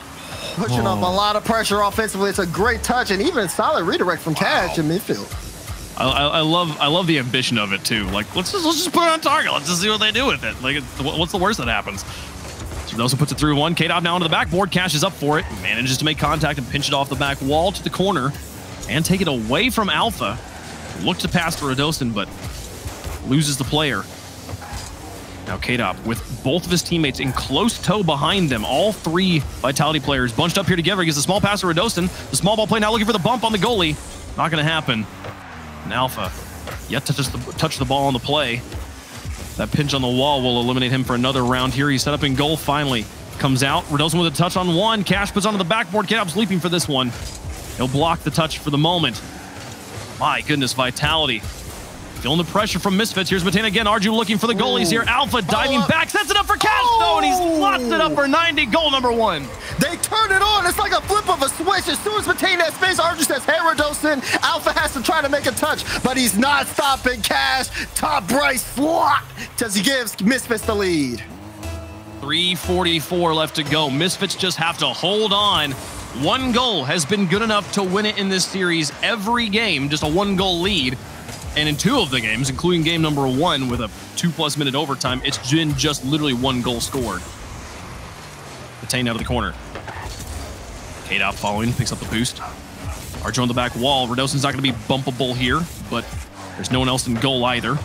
pushing up a lot of pressure offensively. It's a great touch and even a solid redirect from Cash in midfield. I, I, love I love the ambition of it too. Like let's just let's just put it on target. Let's just see what they do with it. Like what's the worst that happens? So Radosin puts it through one. Kaydop now onto the backboard. Cash is up for it. Manages to make contact and pinch it off the back wall to the corner and take it away from Alpha. Look to pass to Radosin, but loses the player. Now Kaydop with both of his teammates in close tow behind them. All three Vitality players bunched up here together. Gets a small pass to Radosin. The small ball play now looking for the bump on the goalie. Not going to happen. And Alpha yet to just touch the ball on the play. That pinch on the wall will eliminate him for another round here. He's set up in goal finally. Comes out. Radosin with a touch on one. Cash puts onto the backboard. Kaydop's leaping for this one. He'll block the touch for the moment. My goodness, Vitality. Feeling the pressure from Misfits. Here's Matane again. Arju looking for the goalies here. Alpha diving Oh. back. Sets it up for Cash, though, and he's Oh. locked it up for 90. Goal number one. They turn it on. It's like a flip of a switch. As soon as Matane has space, Arju says, hey, Radosin. Alpha has to try to make a touch, but he's not stopping Cash. Top right slot as he gives Misfits the lead. 344 left to go. Misfits just have to hold on. One goal has been good enough to win it in this series every game, just a one goal lead. And in two of the games, including game number one with a two plus minute overtime, it's been just literally one goal scored. Attained out of the corner. Kaydop following, picks up the boost. Arju on the back wall. Radosin's not going to be bumpable here, but there's no one else in goal either.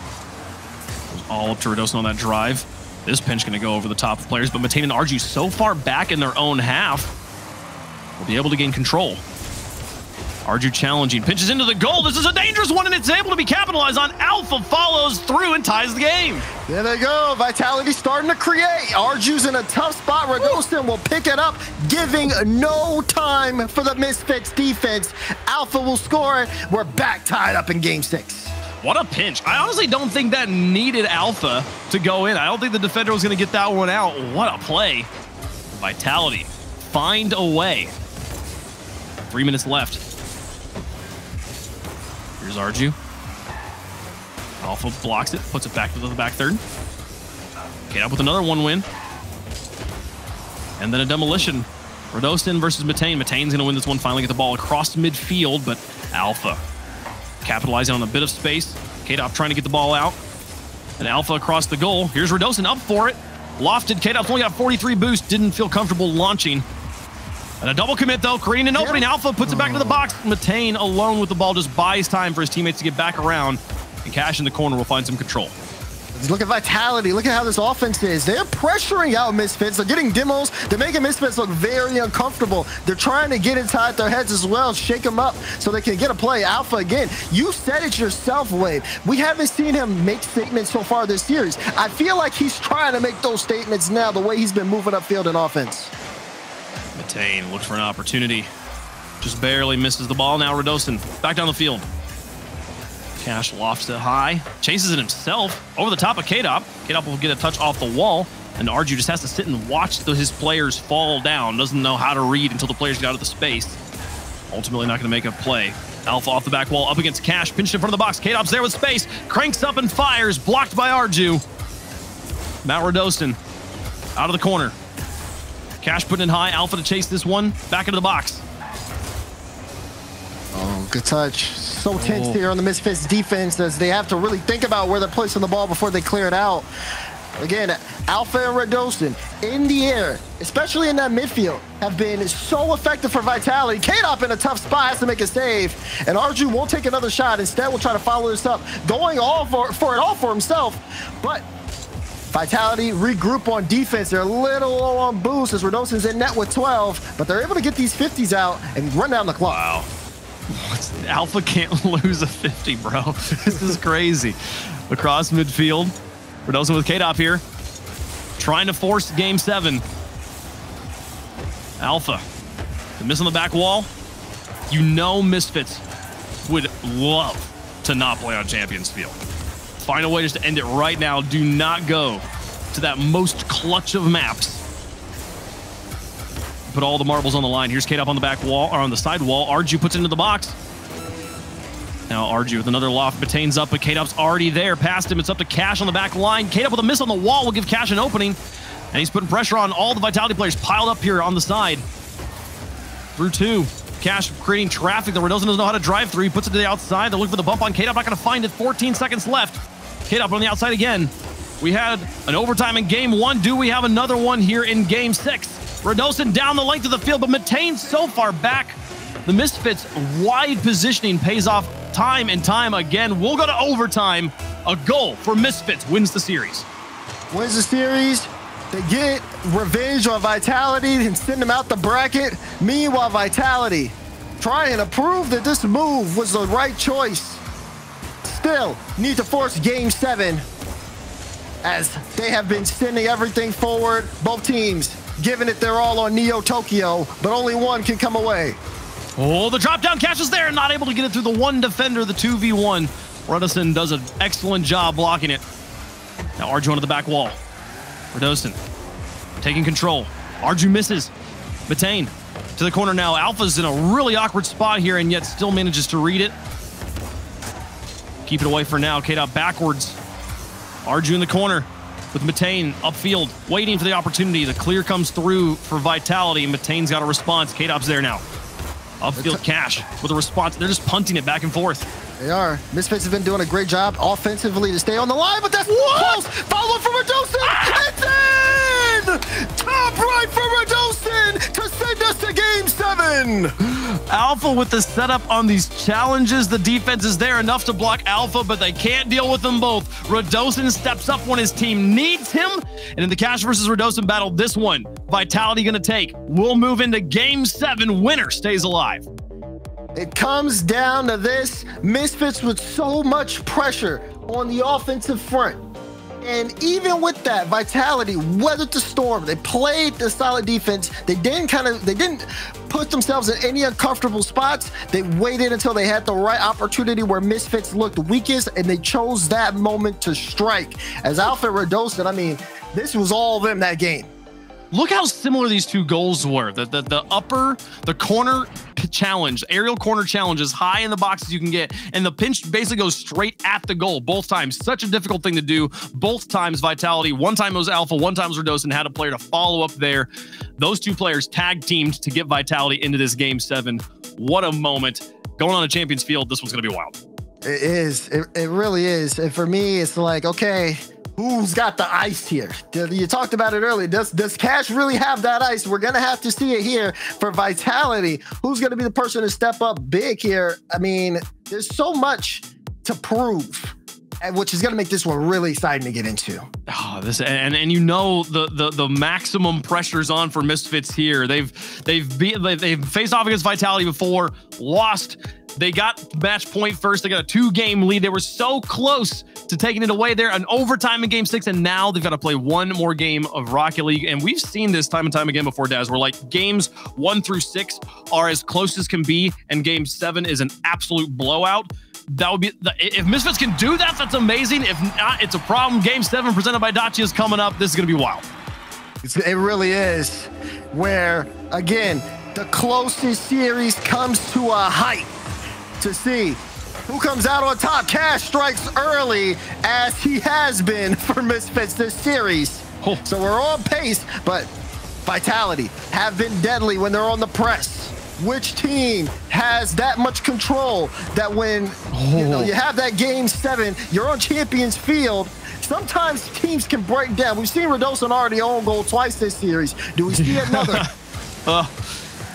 All up to Radosin on that drive. This pinch going to go over the top of players, but Matane and Arju so far back in their own half will be able to gain control. Arju challenging, pinches into the goal. This is a dangerous one, and it's able to be capitalized on. Alpha follows through and ties the game. There they go. Vitality starting to create. Arju's in a tough spot. Radosin will pick it up, giving no time for the Misfits defense. Alpha will score it. We're back tied up in game six. What a pinch. I honestly don't think that needed Alpha to go in. I don't think the defender was going to get that one out. What a play. Vitality. Find a way. Three minutes left. Here's Arju. Alpha blocks it, puts it back to the back third. Get up with another one win. And then a demolition. Radosin versus Matane. Matane's going to win this one, finally get the ball across midfield, but Alpha capitalizing on a bit of space. Kaydop trying to get the ball out. And Alpha across the goal. Here's Radosin up for it. Lofted. Kaydop's only got 43 boost. Didn't feel comfortable launching. And a double commit, though. Creating an opening. Alpha puts it back into the box. Matane alone with the ball just buys time for his teammates to get back around. And Cash in the corner will find some control. Look at Vitality. Look at how this offense is. They're pressuring out Misfits. They're getting demos. They're making Misfits look very uncomfortable. They're trying to get inside their heads as well, shake them up so they can get a play. Alpha, again, you said it yourself, Wade. We haven't seen him make statements so far this series. I feel like he's trying to make those statements now the way he's been moving upfield in offense. Matane looks for an opportunity. Just barely misses the ball. Now Radosin back down the field. Cash lofts it high, chases it himself over the top of Kaydop. Kaydop will get a touch off the wall, and Arju just has to sit and watch the, his players fall down. Doesn't know how to read until the players get out of the space. Ultimately not going to make a play. Alpha off the back wall, up against Cash, pinched in front of the box. Kaydop's there with space, cranks up and fires, blocked by Arju. Matt Radosin out of the corner. Cash putting in high, Alpha to chase this one, back into the box. Oh, good touch. So oh. tense Oh. here on the Misfits defense as they have to really think about where they're placing the ball before they clear it out. Again, Alpha and Radosin in the air, especially in that midfield, have been so effective for Vitality. Kaydop in a tough spot has to make a save, and Arju won't take another shot. Instead, will try to follow this up, going all for, for it all for himself. But Vitality regroup on defense. They're a little low on boost as Radosin's in net with 12, but they're able to get these 50s out and run down the clock. Wow. Alpha can't lose a 50, bro. this is crazy. Across midfield, Radosin with Kaydop here, trying to force game seven. Alpha, the miss on the back wall. You know Misfits would love to not play on Champions Field. Find a way just to end it right now. Do not go to that most clutch of maps. Put all the marbles on the line. Here's Kaydop on the back wall, or on the side wall. Arju puts it into the box. Now Arju with another loft. Matane's up, but Kaydop's already there. Past him, it's up to Cash on the back line. Kaydop with a miss on the wall will give Cash an opening. And he's putting pressure on all the Vitality players piled up here on the side. Through two. Cash creating traffic The that doesn't know how to drive through. He puts it to the outside. They're looking for the bump on Kaydop. Not going to find it. 14 seconds left. Kaydop on the outside again. We had an overtime in game one. Do we have another one here in game six? Radosin down the length of the field, but Matane so far back. The Misfits' wide positioning pays off time and time again. We'll go to overtime. A goal for Misfits wins the series. Wins the series. They get revenge on Vitality and send them out the bracket. Meanwhile, Vitality trying to prove that this move was the right choice. Still need to force game seven as they have been sending everything forward. Both teams giving it their all on Neo Tokyo, but only one can come away. Oh, the drop down catch is there, not able to get it through the one defender, the 2v1. Radosin does an excellent job blocking it. Now Arju onto the back wall. Radosin taking control. Arju misses. Matane to the corner now. Alpha's in a really awkward spot here and yet still manages to read it. Keep it away for now. Kaydop backwards. Arju in the corner with Matane upfield, waiting for the opportunity. The clear comes through for Vitality. and Matane's got a response. Kaydop's there now. Upfield Cash with a response. They're just punting it back and forth. They are. Misfits have been doing a great job offensively to stay on the line, but that's what? close. Follow up from Radosin. Ah! It's in! Top right for Radosin to send us to game seven. Alpha with the setup on these challenges. The defense is there enough to block Alpha, but they can't deal with them both. Radosin steps up when his team needs him. And in the Cash versus Radosin battle, this one, Vitality going to take. We'll move into game seven. Winner stays alive. It comes down to this Misfits with so much pressure on the offensive front. And even with that, Vitality weathered the storm. They played the solid defense. They didn't kind of, they didn't put themselves in any uncomfortable spots. They waited until they had the right opportunity where Misfits looked weakest, and they chose that moment to strike. As Alpha Radosin, I mean, this was all them that game. Look how similar these two goals were. The, the, the upper, the corner challenge, aerial corner challenge as high in the box as you can get. And the pinch basically goes straight at the goal both times. Such a difficult thing to do. Both times Vitality. One time was Alpha, one time was Radosin had a player to follow up there. Those two players tag teamed to get Vitality into this game seven. What a moment. Going on a champions field, this one's going to be wild. It is. It, it really is. And for me, it's like, okay, who's got the ice here? You talked about it earlier. Does does Cash really have that ice? We're gonna have to see it here for Vitality. Who's gonna be the person to step up big here? I mean, there's so much to prove which is going to make this one really exciting to get into. Oh, this and and you know the the the maximum pressure's on for Misfits here. They've they've be, they've faced off against Vitality before, lost. They got match point first. They got a two game lead. They were so close to taking it away there, an overtime in game six, and now they've got to play one more game of Rocket League. And we've seen this time and time again before, Daz, where like games one through six are as close as can be, and game seven is an absolute blowout that would be if Misfits can do that, that's amazing. If not, it's a problem. Game seven presented by Dacia is coming up. This is going to be wild. It's, it really is. Where again, the closest series comes to a height to see who comes out on top. Cash strikes early as he has been for Misfits this series. Oh. So we're on pace, but Vitality have been deadly when they're on the press which team has that much control that when oh. you, know, you have that game seven, you're on champions field sometimes teams can break down. We've seen Radosin already own goal twice this series. Do we see another? uh,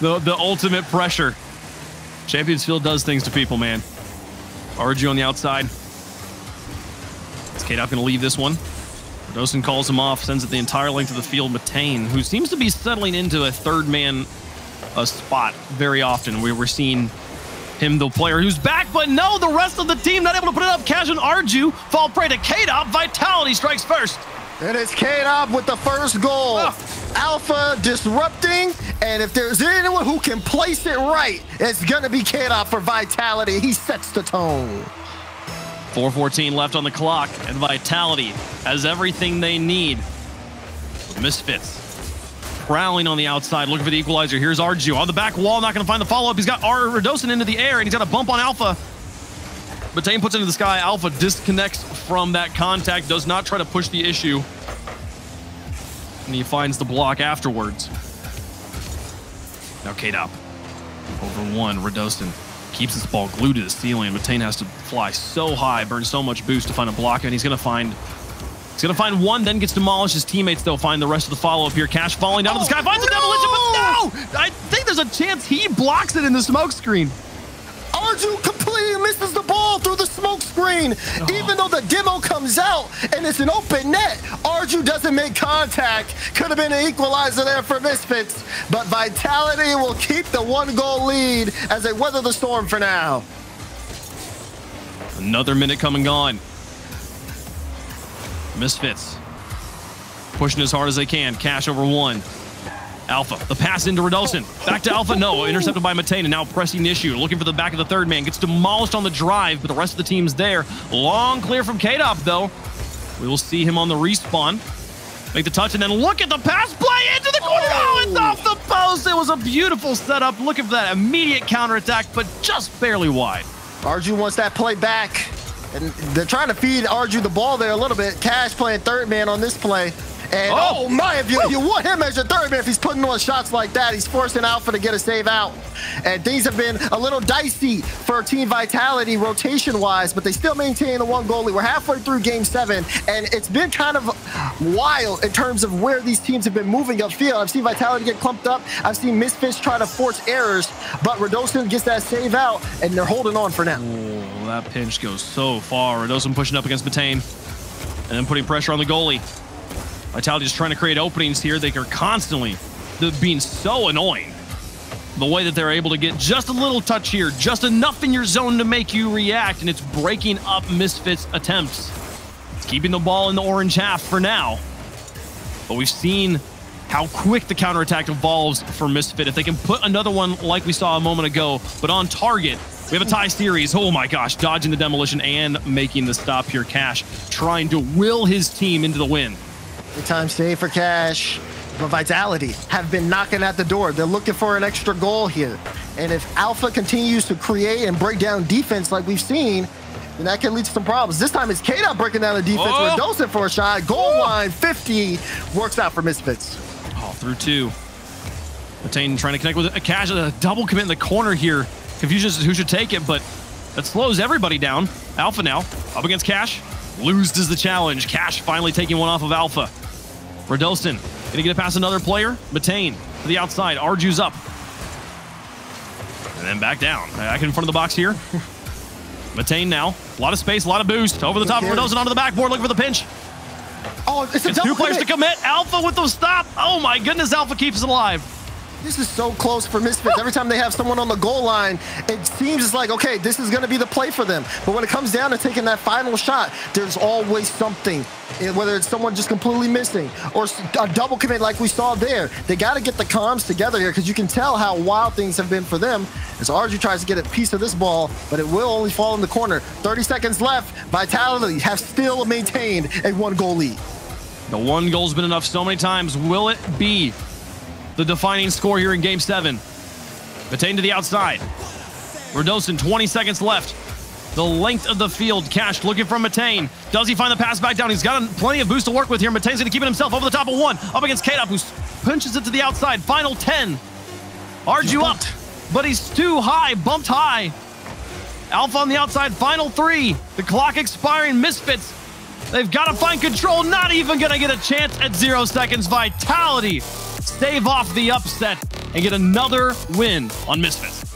the, the ultimate pressure. Champions Field does things to people, man. Arju on the outside. Is Kaydop going to leave this one? Radosin calls him off, sends it the entire length of the field. Matane, who seems to be settling into a third man a spot very often. We were seeing him, the player who's back, but no, the rest of the team not able to put it up. Cash and Arju fall prey to Kaydop. Vitality strikes first. And it's Kaydop with the first goal. Oh. Alpha disrupting, and if there's anyone who can place it right, it's gonna be Kaydop for Vitality. He sets the tone. 4.14 left on the clock, and Vitality has everything they need. Misfits prowling on the outside, looking for the equalizer. Here's Arju on the back wall, not going to find the follow-up. He's got R Radosin into the air, and he's got a bump on Alpha. Matane puts into the sky. Alpha disconnects from that contact, does not try to push the issue. And he finds the block afterwards. Now up. Over one, Radosin keeps this ball glued to the ceiling. Matane has to fly so high, burn so much boost to find a block, and he's going to find He's going to find one, then gets demolished. His teammates, they'll find the rest of the follow-up here. Cash falling down oh, to the sky, finds no! a demolition, but no! I think there's a chance he blocks it in the smoke screen. Arju completely misses the ball through the smoke screen. Oh. Even though the demo comes out and it's an open net, Arju doesn't make contact. Could have been an equalizer there for Misfits, but Vitality will keep the one goal lead as they weather the storm for now. Another minute coming gone. Misfits. Pushing as hard as they can. Cash over one. Alpha, the pass into Radosin. Back to Alpha, no. Intercepted by Matane, and now pressing the issue. Looking for the back of the third man. Gets demolished on the drive, but the rest of the team's there. Long clear from Kaydop, though. We will see him on the respawn. Make the touch, and then look at the pass play into the corner. Oh, it's oh. off the post. It was a beautiful setup. Looking for that immediate counterattack, but just barely wide. Arju wants that play back. And they're trying to feed Arju the ball there a little bit. Cash playing third man on this play. And oh, oh my, if you, you, want him as your third man, if he's putting on shots like that, he's forcing Alpha to get a save out. And things have been a little dicey for Team Vitality rotation-wise, but they still maintain the one goalie. We're halfway through game seven, and it's been kind of wild in terms of where these teams have been moving upfield. I've seen Vitality get clumped up. I've seen Misfits try to force errors, but Radosin gets that save out, and they're holding on for now. That pinch goes so far. Radosin pushing up against Matane, and then putting pressure on the goalie. Vitality is trying to create openings here. They are constantly being so annoying. The way that they're able to get just a little touch here, just enough in your zone to make you react, and it's breaking up Misfits' attempts. It's keeping the ball in the orange half for now. But we've seen how quick the counterattack evolves for Misfit. If they can put another one like we saw a moment ago, but on target, we have a tie series. Oh my gosh, dodging the demolition and making the stop here. Cash trying to will his team into the win. The time save for cash. But Vitality have been knocking at the door. They're looking for an extra goal here. And if Alpha continues to create and break down defense like we've seen, then that can lead to some problems. This time it's Kata breaking down the defense oh. with Dawson for a shot. Goal oh. line 50 works out for Misfits. Oh, through two. Matane trying to connect with a cash, a double commit in the corner here. Confusion as to who should take it, but that slows everybody down. Alpha now up against Cash. Loses the challenge. Cash finally taking one off of Alpha. Radosin gonna get it past another player. Matane to the outside. Arju's up. And then back down. Back in front of the box here. Matane now. A lot of space, a lot of boost. Over the top of Radosin onto the backboard looking for the pinch. Oh, it's a it's two players to commit. Alpha with the stop. Oh my goodness, Alpha keeps it alive. This is so close for Misfits. Every time they have someone on the goal line, it seems it's like, okay, this is going to be the play for them. But when it comes down to taking that final shot, there's always something, eh, whether it's someone just completely missing or a double commit like we saw there. They got to get the comms together here because you can tell how wild things have been for them as Arju tries to get a piece of this ball, but it will only fall in the corner. 30 seconds left. Vitality have still maintained a one-goal lead. The one goal's been enough so many times. Will it be the defining score here in game seven. Matane to the outside. Radosin, 20 seconds left. The length of the field, Cash looking for Matane. Does he find the pass back down? He's got plenty of boost to work with here. Matane's going to keep it himself over the top of one. Up against Kaydop, who punches it to the outside. Final 10. Arju up, but he's too high, bumped high. Alpha on the outside, final three. The clock expiring. Misfits They've got to find control. Not even going to get a chance at zero seconds. Vitality stave off the upset and get another win on Misfits.